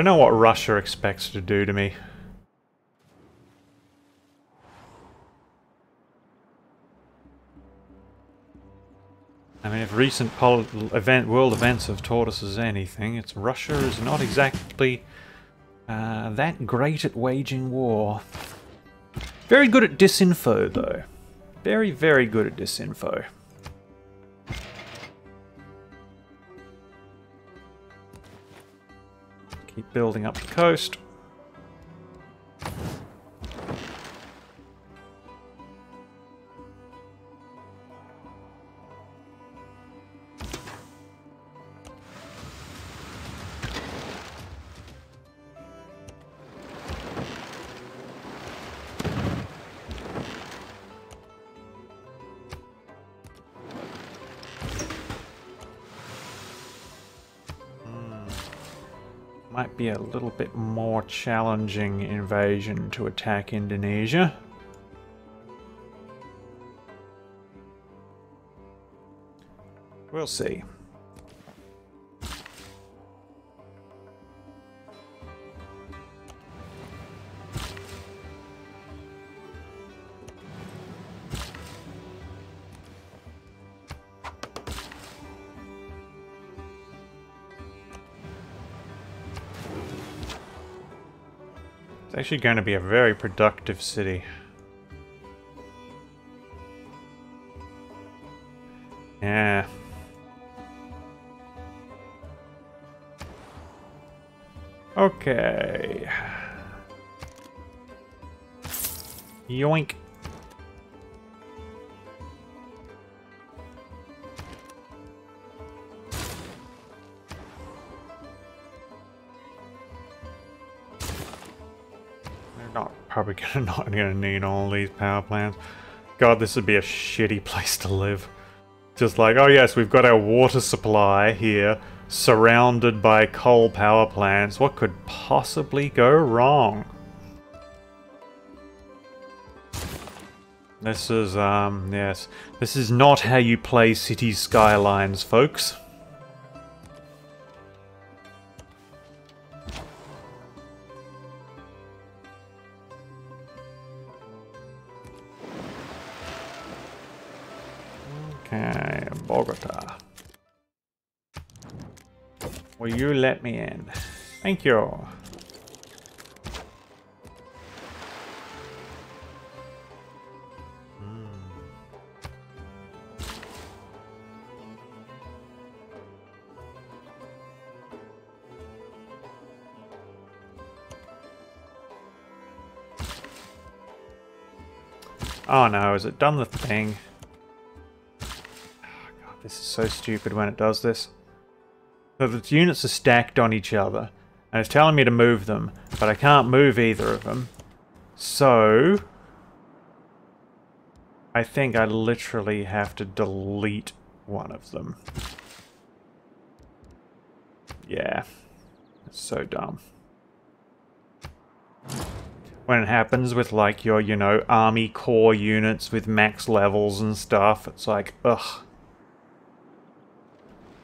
[SPEAKER 1] Don't know what Russia expects to do to me. I mean, if recent event, world events have taught us as anything, it's Russia is not exactly uh, that great at waging war. Very good at disinfo, though. Very, very good at disinfo. Building up the coast. A little bit more challenging invasion to attack Indonesia. We'll see. Actually going to be a very productive city. Yeah. Okay. Yoink. Probably gonna not gonna need all these power plants. God, this would be a shitty place to live. Just like, oh yes, we've got our water supply here, surrounded by coal power plants. What could possibly go wrong? This is, um, yes. This is not how you play City Skylines, folks. Will you let me in? Thank you. Hmm. Oh no, has it done the thing? Ah, God, This is so stupid when it does this. So the units are stacked on each other, and it's telling me to move them, but I can't move either of them. So... I think I literally have to delete one of them. Yeah. It's so dumb. when it happens with like your, you know, army corps units with max levels and stuff. It's like, ugh.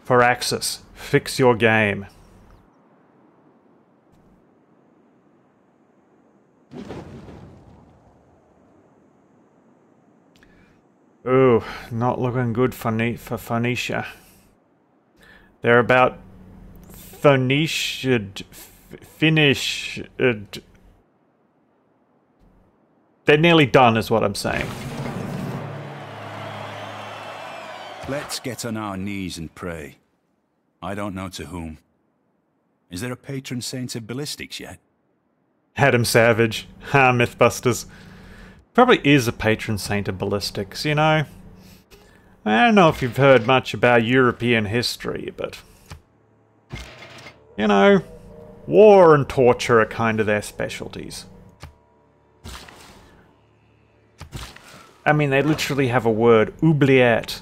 [SPEAKER 1] Firaxis, fix your game. Ooh, not looking good for, for Phoenicia. They're about Phoenicia finish. They're nearly done, is what I'm saying.
[SPEAKER 2] Let's get on our knees and pray. I don't know to whom. Is there a patron saint of ballistics yet?
[SPEAKER 1] Adam Savage. Ha, Mythbusters. Probably is a patron saint of ballistics, you know? I don't know if you've heard much about European history, but... You know, war and torture are kind of their specialties. I mean, they literally have a word, oubliette,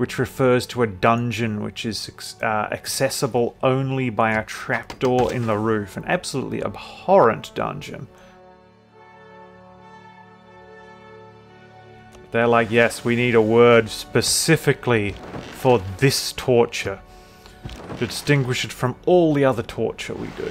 [SPEAKER 1] which refers to a dungeon which is uh, accessible only by a trapdoor in the roof. An absolutely abhorrent dungeon. They're like, yes, we need a word specifically for this torture to distinguish it from all the other torture we do.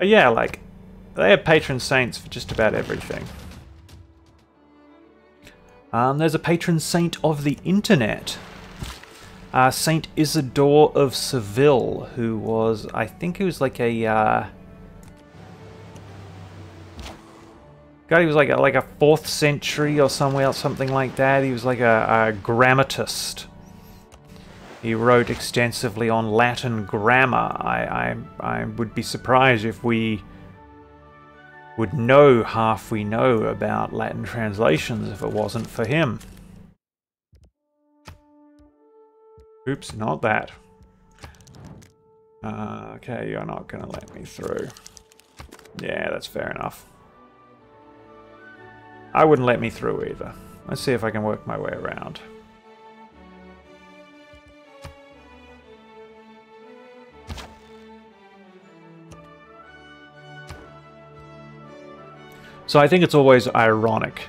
[SPEAKER 1] But yeah, like, they have patron saints for just about everything. Um, there's a patron saint of the internet. Uh, saint Isidore of Seville, who was, I think he was like a, uh, God, he was like a, like a fourth century or somewhere, something like that. He was like a, a grammatist. He wrote extensively on Latin grammar. I, I, I would be surprised if we would know half we know about Latin translations if it wasn't for him. Oops, not that. Uh, okay, you're not going to let me through. Yeah, that's fair enough. I wouldn't let me through either. Let's see if I can work my way around. So I think it's always ironic.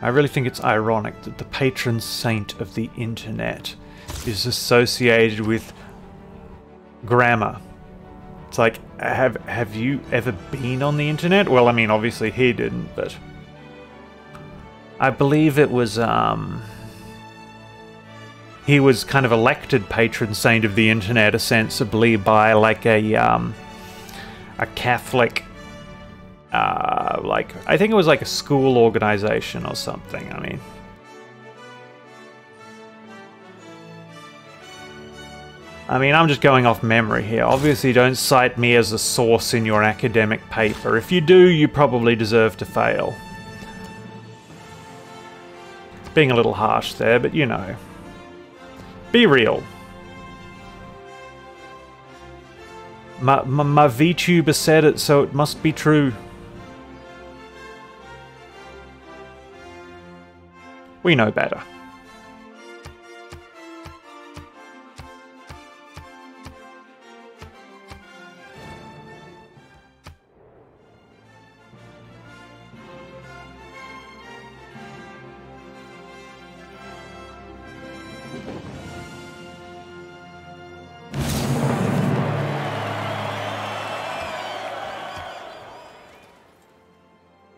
[SPEAKER 1] I really think it's ironic that the patron saint of the internet is associated with grammar. It's like, have have you ever been on the internet? Well, I mean, obviously he didn't, but I believe it was um he was kind of elected patron saint of the internet ostensibly by like a um a Catholic uh, like I think it was like a school organization or something. I mean, I mean, I'm just going off memory here. Obviously, don't cite me as a source in your academic paper. If you do, you probably deserve to fail. Being a little harsh there, but you know. Be real. My, my, my VTuber said it, so it must be true. We know better.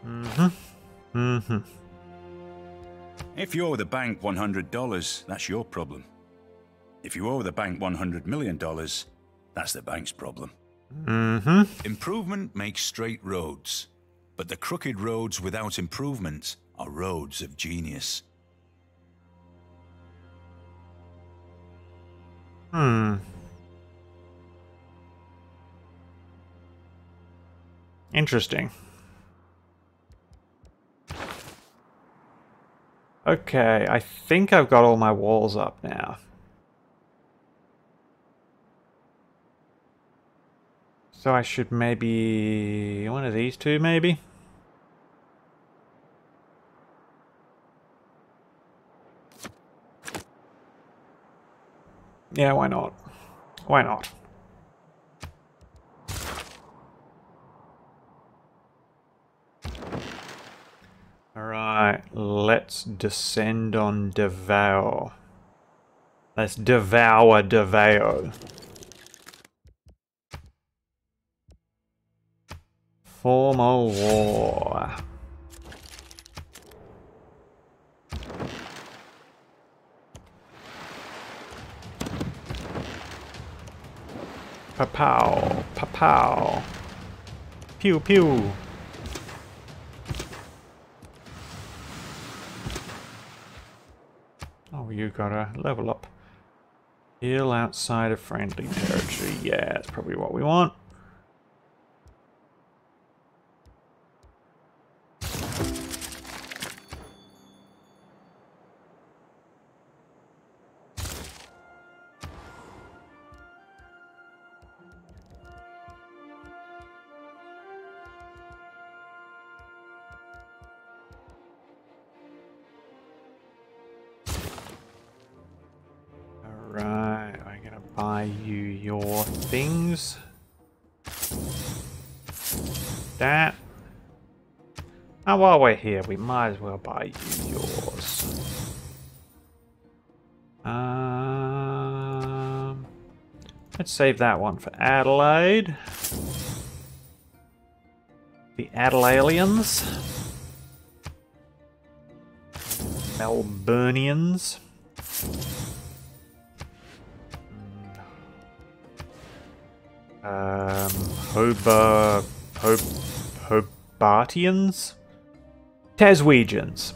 [SPEAKER 1] Mm-hmm. Mm-hmm.
[SPEAKER 2] If you owe the bank $100, that's your problem. If you owe the bank $100 million, that's the bank's problem.
[SPEAKER 1] Mm-hmm.
[SPEAKER 2] Improvement makes straight roads, but the crooked roads without improvement are roads of genius.
[SPEAKER 1] Hmm. Interesting. Okay, I think I've got all my walls up now. So I should maybe... one of these two, maybe? Yeah, why not? Why not? Alright, let's descend on Devour. Let's devour Devour. Formal war. Pa-pow, pa-pow. Pew pew. You gotta level up. Heal outside of friendly territory. Yeah, that's probably what we want. Buy you your things. That. And while we're here, we might as well buy you yours. Um, let's save that one for Adelaide. The Adelalians. Melburnians. Um, Hoba... Hob... Hobartians? Taswegians.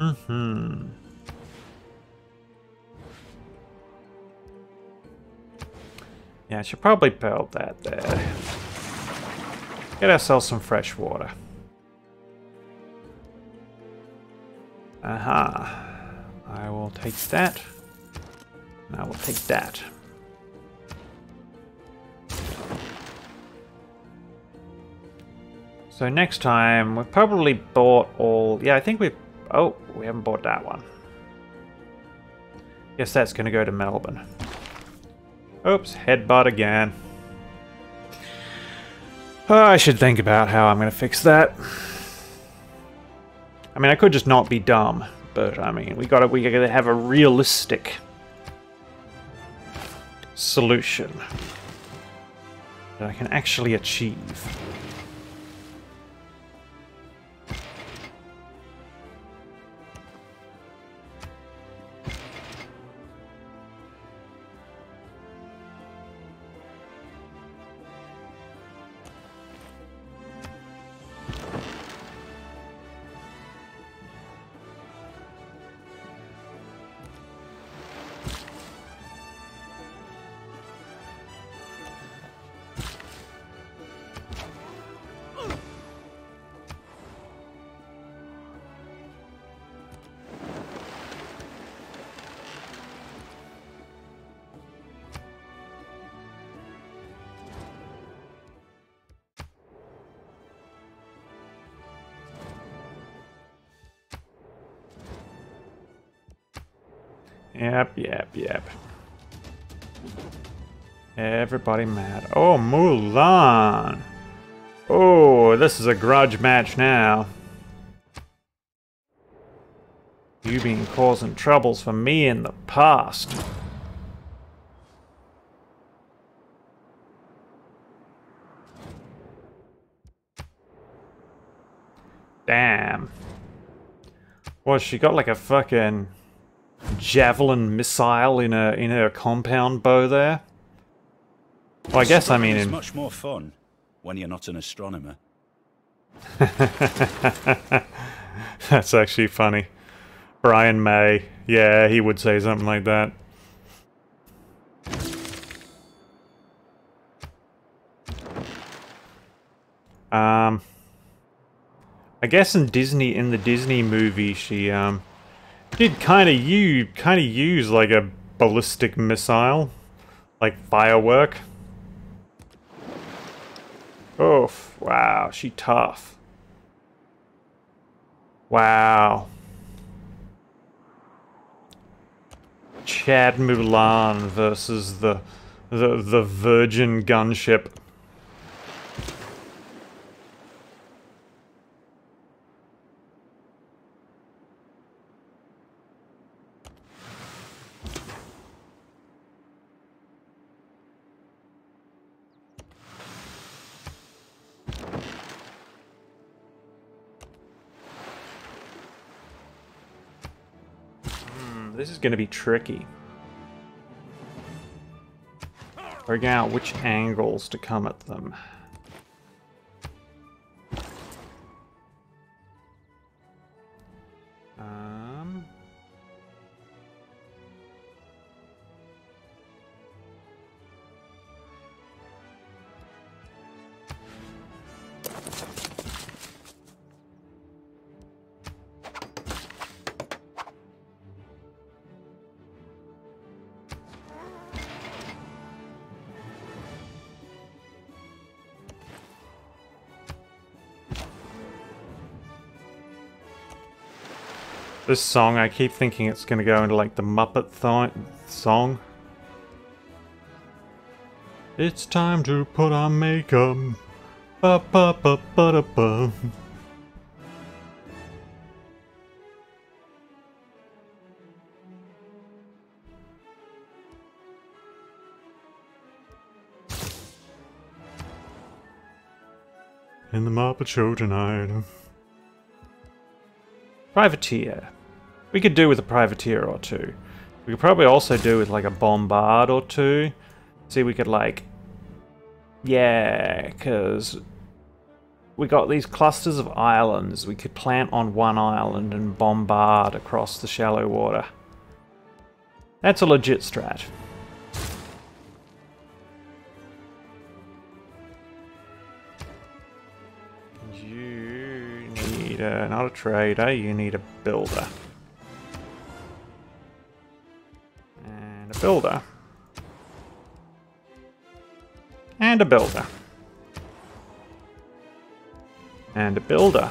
[SPEAKER 1] Mm-hmm. Yeah, I should probably build that there. Get ourselves some fresh water. Aha. I will take that. And I will take that. So next time, we've probably bought all... Yeah, I think we've... Oh, we haven't bought that one. Guess that's going to go to Melbourne. Oops, headbutt again. Oh, I should think about how I'm going to fix that. I mean, I could just not be dumb, but I mean, we gotta we gotta have a realistic solution that I can actually achieve. Yep. Everybody mad. Oh, Mulan! Oh, this is a grudge match now. You've been causing troubles for me in the past. Damn. What, she got like a fucking javelin missile in a in her compound bow there? Well, I guess I mean
[SPEAKER 2] it's much more fun when you're not an astronomer.
[SPEAKER 1] That's actually funny. Brian May. Yeah, he would say something like that. Um I guess in Disney in the Disney movie she um did kind of you kind of use like a ballistic missile like firework. Oof. Wow, she tough. Wow. Chad Mulan versus the the the Virgin gunship. Going to be tricky. Figuring out which angles to come at them. This song, I keep thinking it's going to go into like the Muppet song. It's time to put on makeup. Ba ba ba ba da ba. In the Muppet Show tonight. Privateer. We could do with a privateer or two. We could probably also do with like a bombard or two. See, we could like... Yeah, because we got these clusters of islands. We could plant on one island and bombard across the shallow water. That's a legit strat. You need a, not a trader, you need a builder. A builder. And a builder. And a builder.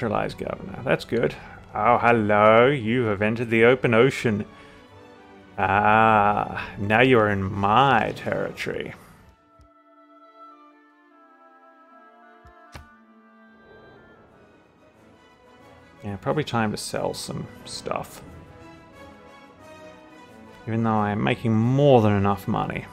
[SPEAKER 1] Neutralize governor. That's good. Oh, hello. You have entered the open ocean. Ah, now you are in my territory. Yeah, probably time to sell some stuff. Even though I am making more than enough money.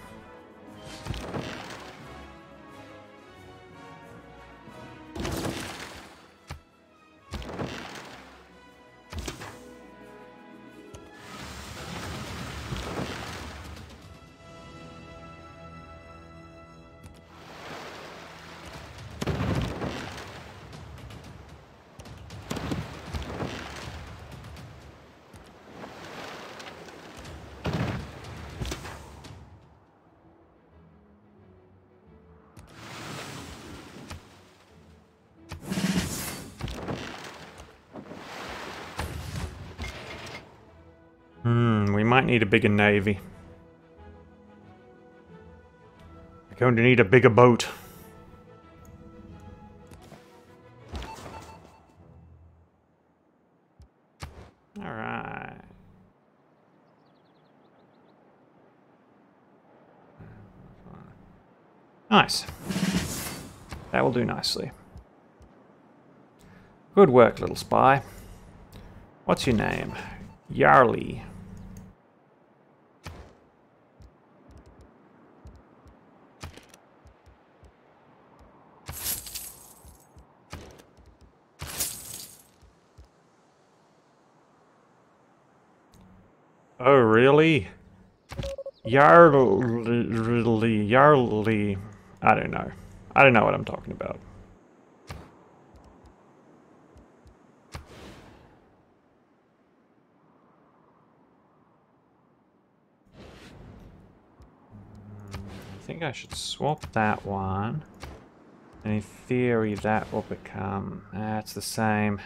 [SPEAKER 1] Need a bigger navy. We're going to need a bigger boat. Alright. Nice. That will do nicely. Good work, little spy. What's your name? Yarly. Yarly, Yarly, I don't know. I don't know what I'm talking about. I think I should swap that one. And in theory that will become, ah, that's the same.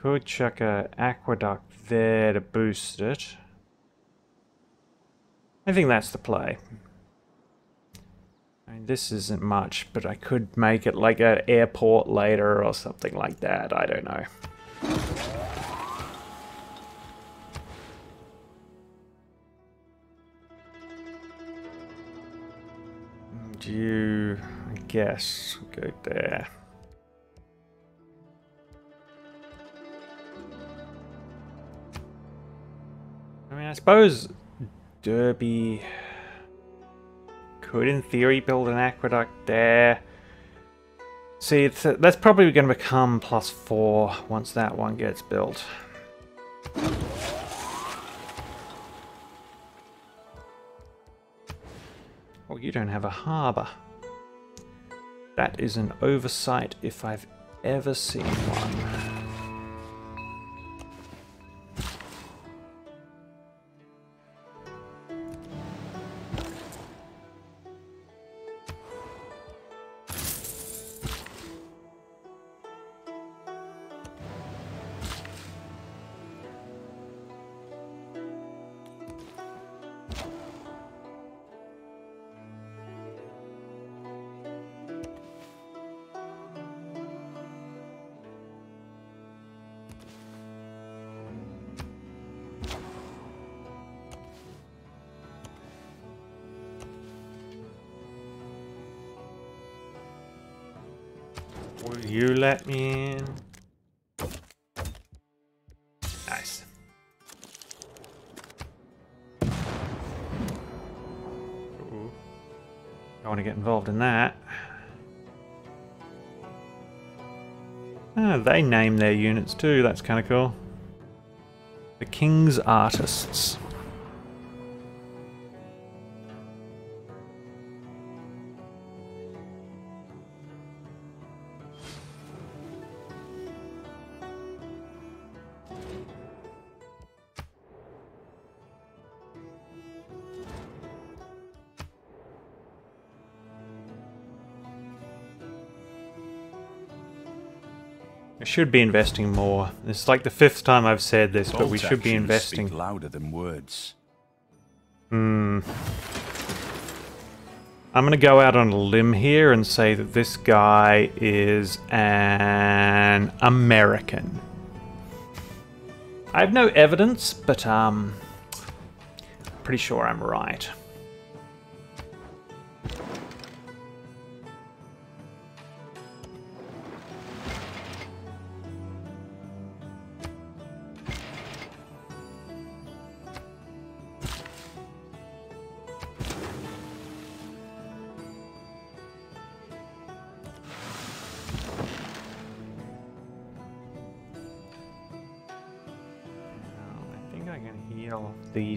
[SPEAKER 1] Could chuck a aqueduct there to boost it. I think that's the play. I mean, this isn't much, but I could make it like an airport later or something like that. I don't know. Do you, I guess, go there. I mean, I suppose Derby could, in theory, build an aqueduct there. See, uh, that's probably going to become plus four once that one gets built. Oh, you don't have a harbour. That is an oversight if I've ever seen one. Will you let me in? Nice. Ooh. I want to get involved in that. Ah, they name their units too, that's kind of cool. The King's Artists. Should be investing more. It's like the fifth time I've said this, but we should be investing.
[SPEAKER 2] Speak louder than words.
[SPEAKER 1] Hmm. I'm going to go out on a limb here and say that this guy is an American. I have no evidence, but um, pretty sure I'm right.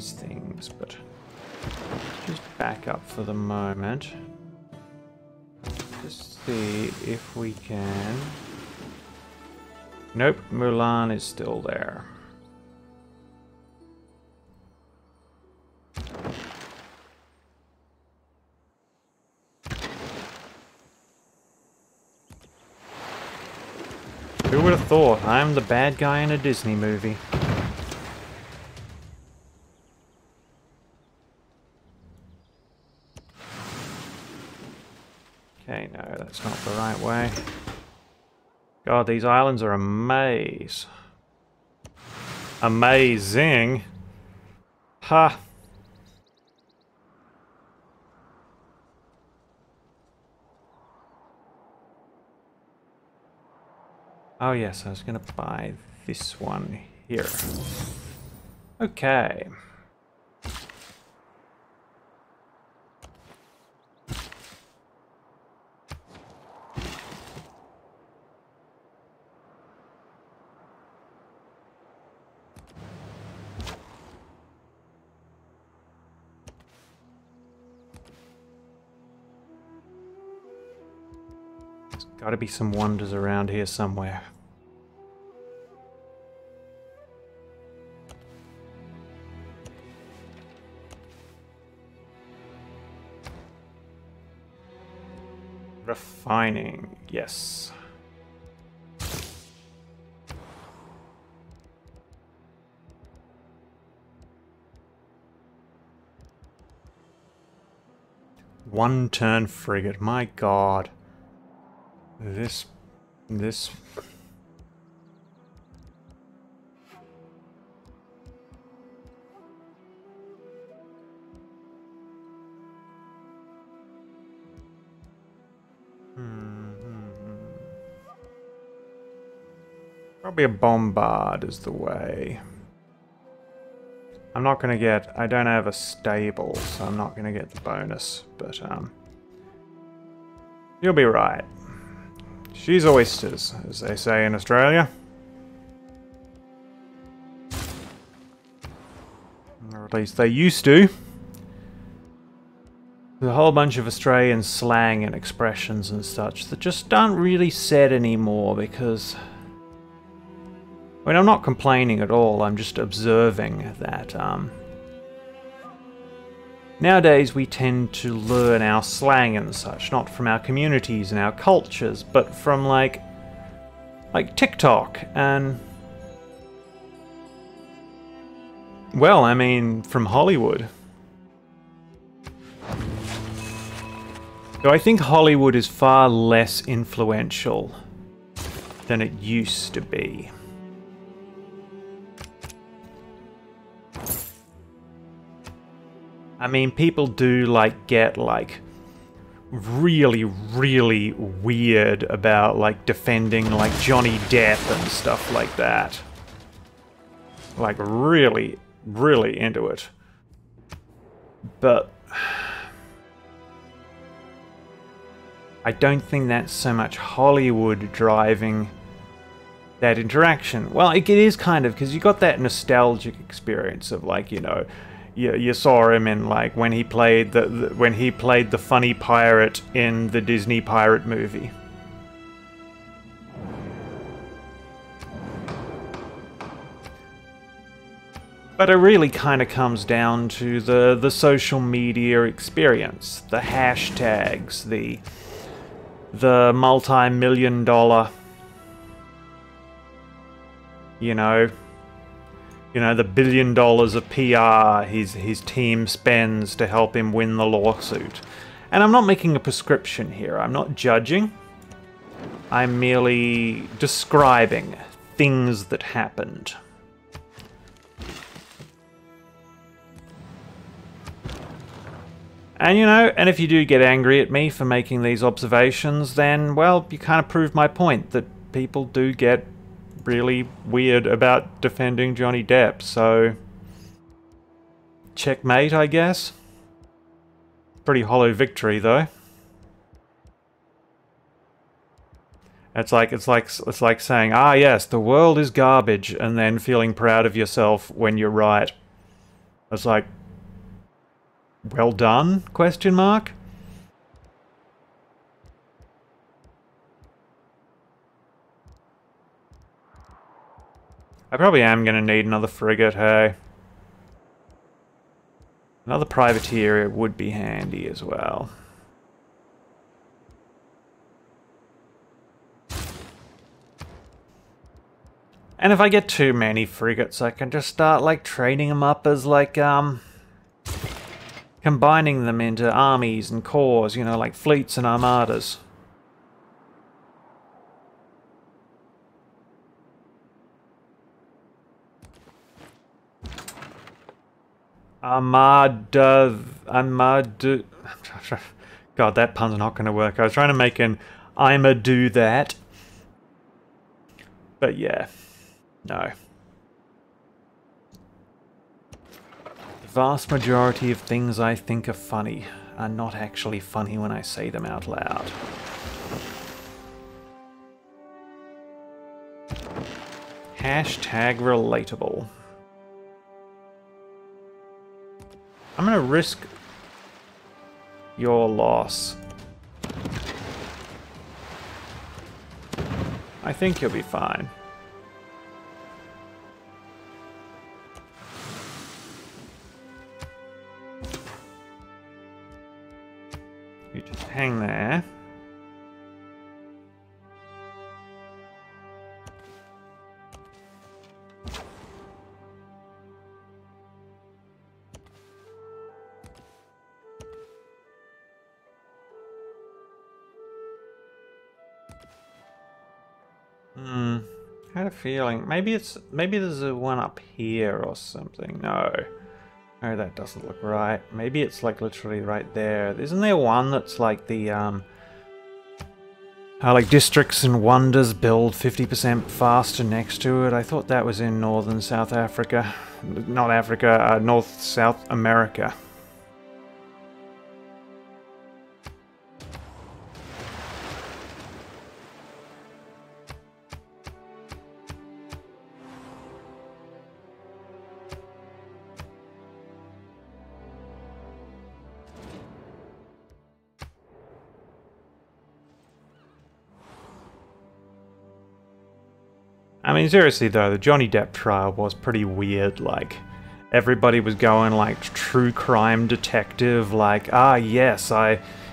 [SPEAKER 1] These things, but just back up for the moment. Just see if we can... Nope, Mulan is still there. Who would have thought? I'm the bad guy in a Disney movie. Okay, no, that's not the right way. God, these islands are a maze. Amazing. Ha. Oh yes, I was to buy this one here. Okay. be some wonders around here somewhere. Refining, yes. One turn frigate, my god. This... this... Probably a bombard is the way. I'm not going to get... I don't have a stable, so I'm not going to get the bonus. But, um... You'll be right. She's oysters, as they say in Australia. Or at least they used to. There's a whole bunch of Australian slang and expressions and such that just aren't really said anymore because I mean, I'm not complaining at all, I'm just observing that um, nowadays we tend to learn our slang and such, not from our communities and our cultures, but from like, like TikTok and, well, I mean, from Hollywood. So I think Hollywood is far less influential than it used to be. I mean, people do like get like really, really weird about like defending like Johnny Depp and stuff like that. Like really, really into it. But I don't think that's so much Hollywood driving that interaction. Well, it, it is kind of because you got that nostalgic experience of like, you know, you, you saw him in like when he played the, the when he played the funny pirate in the Disney pirate movie. But it really kind of comes down to the, the social media experience, the hashtags, the the multi-million dollar, you know, you know, the billion dollars of PR his, his team spends to help him win the lawsuit. And I'm not making a prescription here, I'm not judging. I'm merely describing things that happened. And you know, and if you do get angry at me for making these observations, then, well, you kind of prove my point that people do get really weird about defending Johnny Depp, so... Checkmate, I guess? Pretty hollow victory, though. It's like it's like it's like saying, "Ah, yes, the world is garbage," and then feeling proud of yourself when you're right. It's like, "Well done?" Question mark. I probably am going to need another frigate, hey? Another privateer would be handy as well. And if I get too many frigates, I can just start, like, training them up as, like, um... Combining them into armies and corps, you know, like fleets and armadas. Ahmad, Ahmad, God, that pun's not going to work. I was trying to make an I'ma do that. But yeah, no. The vast majority of things I think are funny are not actually funny when I say them out loud. Hashtag relatable. I'm gonna risk your loss. I think you'll be fine. You just hang there. Feeling. Maybe it's maybe there's a one up here or something. No. No, that doesn't look right. Maybe it's like literally right there. Isn't there one that's like the um uh, like districts and wonders build 50% faster next to it? I thought that was in northern South Africa. Not Africa, uh, North South America. Mean, seriously though, the Johnny Depp trial was pretty weird. Like, everybody was going like true crime detective, like, ah, yes, I,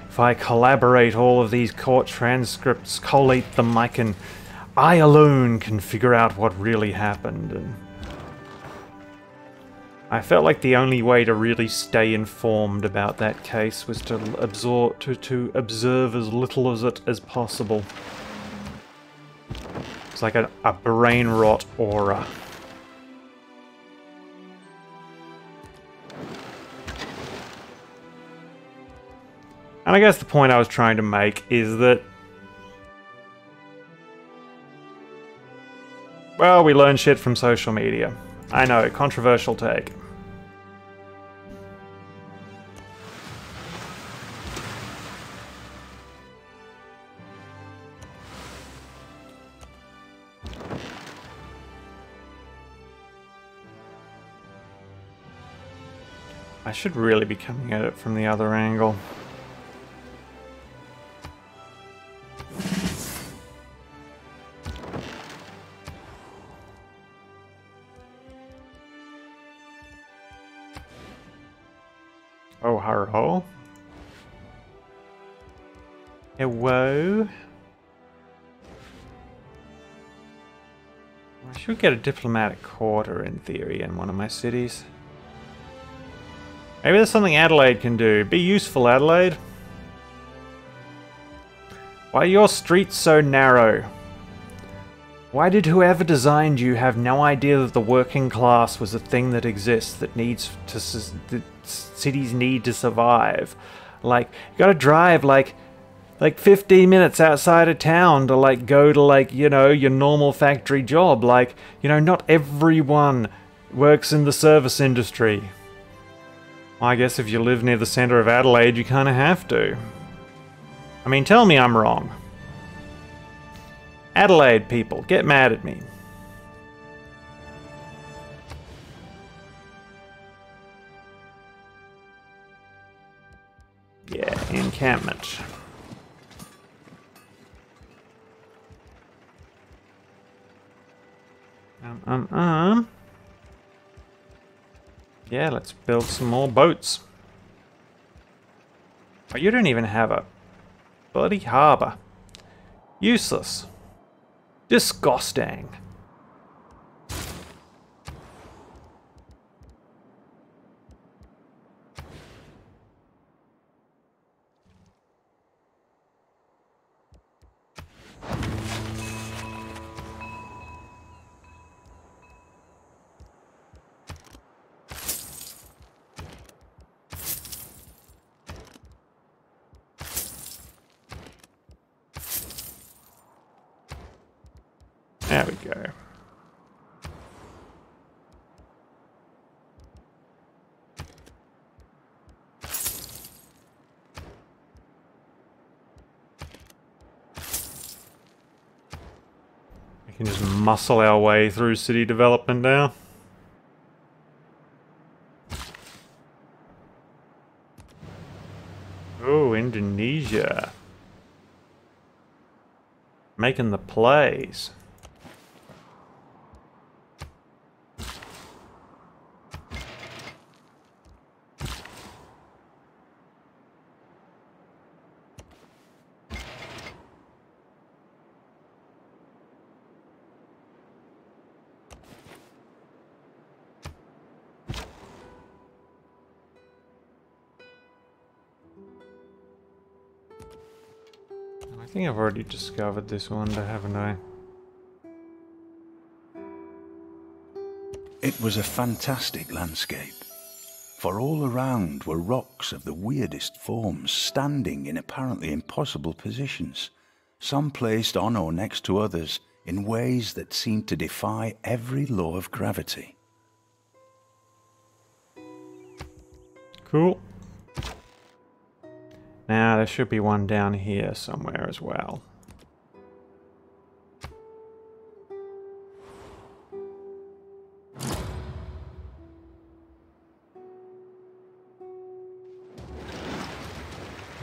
[SPEAKER 1] if I collaborate all of these court transcripts, collate them, I can, I alone can figure out what really happened. And I felt like the only way to really stay informed about that case was to absorb, to, to observe as little of it as possible. It's like a, a brain rot aura. And I guess the point I was trying to make is that Well, we learn shit from social media. I know, controversial take. I should really be coming at it from the other angle. Oh, hello. Hello. I should get a diplomatic quarter in theory in one of my cities. Maybe there's something Adelaide can do. Be useful, Adelaide. Why are your streets so narrow? Why did whoever designed you have no idea that the working class was a thing that exists that needs to that cities need to survive? Like you got to drive like like 15 minutes outside of town to like go to like, you know, your normal factory job. Like, you know, not everyone works in the service industry. I guess if you live near the centre of Adelaide, you kind of have to. I mean, tell me I'm wrong. Adelaide people, get mad at me. Yeah, encampment. Um, um, um. Yeah, let's build some more boats. Oh, you don't even have a bloody harbour. Useless. Disgusting. Muscle our way through city development now. Oh, Indonesia. Making the plays. discovered this wonder, haven't I?
[SPEAKER 2] It was a fantastic landscape, for all around were rocks of the weirdest forms standing in apparently impossible positions, some placed on or next to others in ways that seemed to defy every law of gravity.
[SPEAKER 1] Cool. Now, there should be one down here somewhere as well.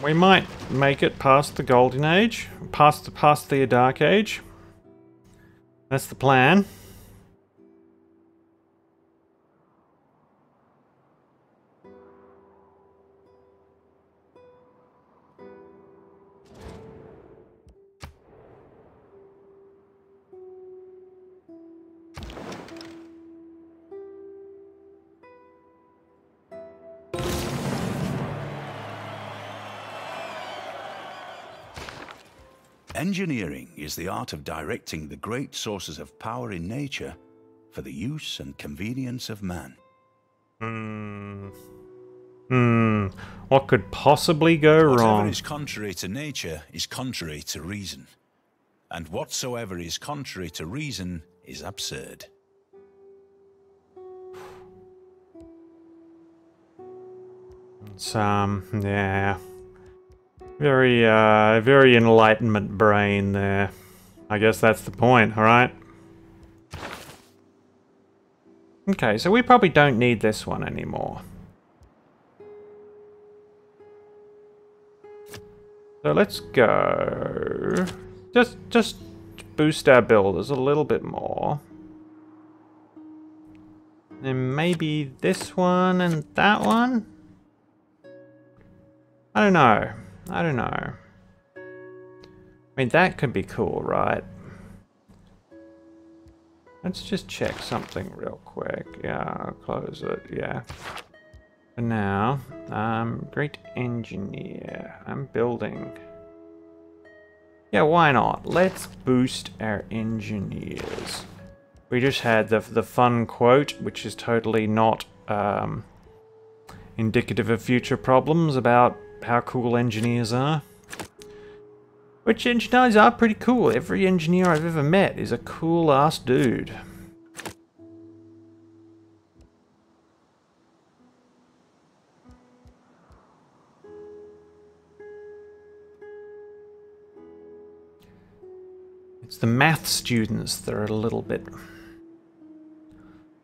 [SPEAKER 1] We might make it past the Golden Age, past the past the Dark Age. That's the plan.
[SPEAKER 2] Engineering is the art of directing the great sources of power in nature for the use and convenience of man.
[SPEAKER 1] Hmm. Hmm. What could possibly go
[SPEAKER 2] Whatever
[SPEAKER 1] wrong?
[SPEAKER 2] is contrary to nature is contrary to reason. And whatsoever is contrary to reason is absurd.
[SPEAKER 1] It's, um, yeah. Very, uh, very enlightenment brain there. I guess that's the point, alright? Okay, so we probably don't need this one anymore. So let's go... Just, just boost our builders a little bit more. And maybe this one and that one? I don't know. I don't know. I mean, that could be cool, right? Let's just check something real quick. Yeah, I'll close it, yeah. For now, um, great engineer. I'm building. Yeah, why not? Let's boost our engineers. We just had the, the fun quote, which is totally not um, indicative of future problems about how cool engineers are. Which engineers are pretty cool. Every engineer I've ever met is a cool ass dude. It's the math students that are a little bit...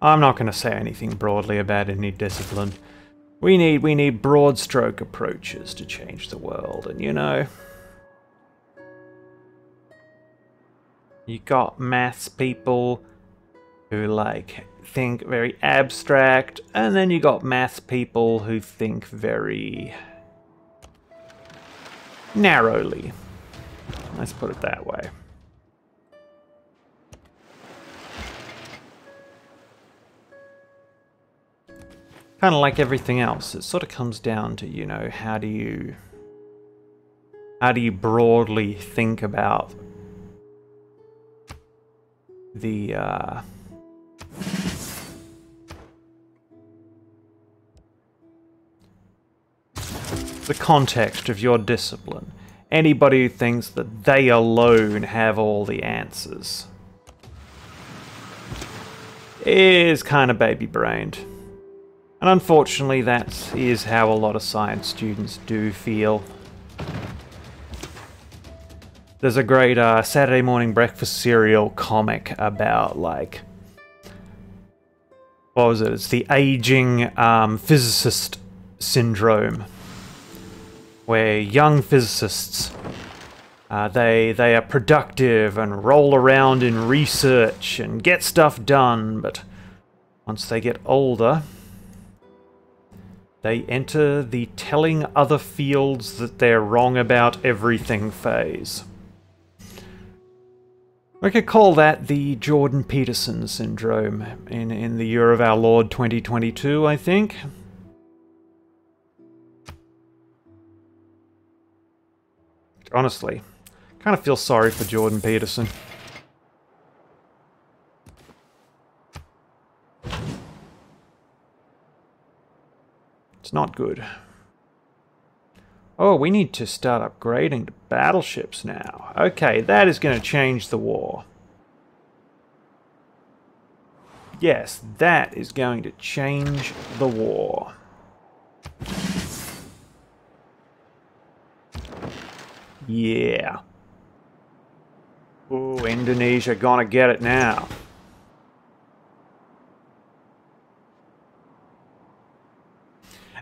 [SPEAKER 1] I'm not going to say anything broadly about any discipline. We need we need broad stroke approaches to change the world, and you know, you got maths people who like think very abstract, and then you got maths people who think very narrowly. Let's put it that way. Kind of like everything else, it sort of comes down to, you know, how do you how do you broadly think about the uh, the context of your discipline. Anybody who thinks that they alone have all the answers is kind of baby-brained. And unfortunately, that is how a lot of science students do feel. There's a great uh, Saturday morning breakfast cereal comic about, like, what was it? It's the aging um, physicist syndrome, where young physicists uh, they they are productive and roll around in research and get stuff done, but once they get older, they enter the telling other fields that they're wrong about everything phase. We could call that the Jordan Peterson syndrome in, in the year of our Lord 2022, I think. Honestly, kind of feel sorry for Jordan Peterson. Not good. Oh, we need to start upgrading to battleships now. Okay, that is going to change the war. Yes, that is going to change the war. Yeah. Oh, Indonesia gonna get it now.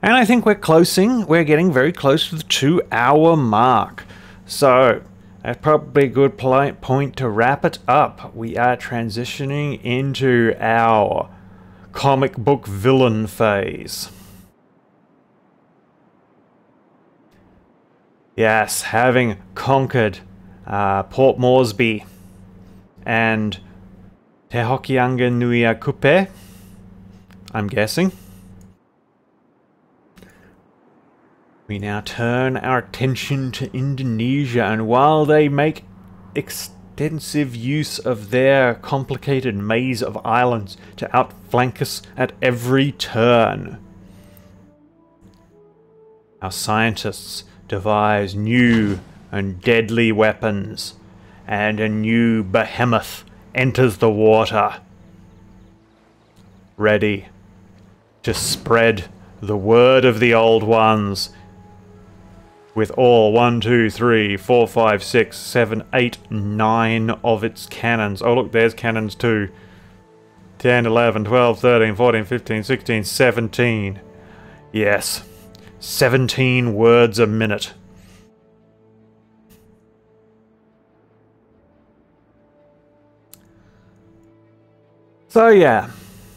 [SPEAKER 1] And I think we're closing, we're getting very close to the two hour mark. So, that's probably a good point to wrap it up. We are transitioning into our comic book villain phase. Yes, having conquered uh, Port Moresby and Te Hokianga Nui a Kupe, I'm guessing. We now turn our attention to Indonesia, and while they make extensive use of their complicated maze of islands to outflank us at every turn, our scientists devise new and deadly weapons, and a new behemoth enters the water, ready to spread the word of the old ones with all 1, 2, 3, 4, 5, 6, 7, 8, 9 of its cannons. Oh look, there's cannons too. 10, 11, 12, 13, 14, 15, 16, 17. Yes, 17 words a minute. So yeah,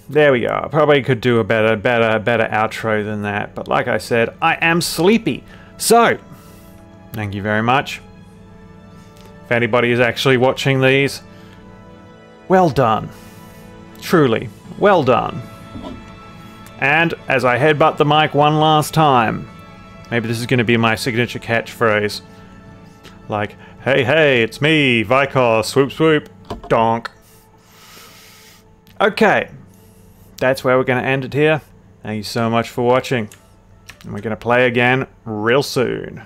[SPEAKER 1] there we go. Probably could do a better, better, better outro than that. But like I said, I am sleepy. So, thank you very much. If anybody is actually watching these, well done. Truly, well done. And as I headbutt the mic one last time, maybe this is going to be my signature catchphrase. Like, hey, hey, it's me, Vykos, swoop, swoop, donk. Okay, that's where we're going to end it here. Thank you so much for watching. And we're going to play again real soon.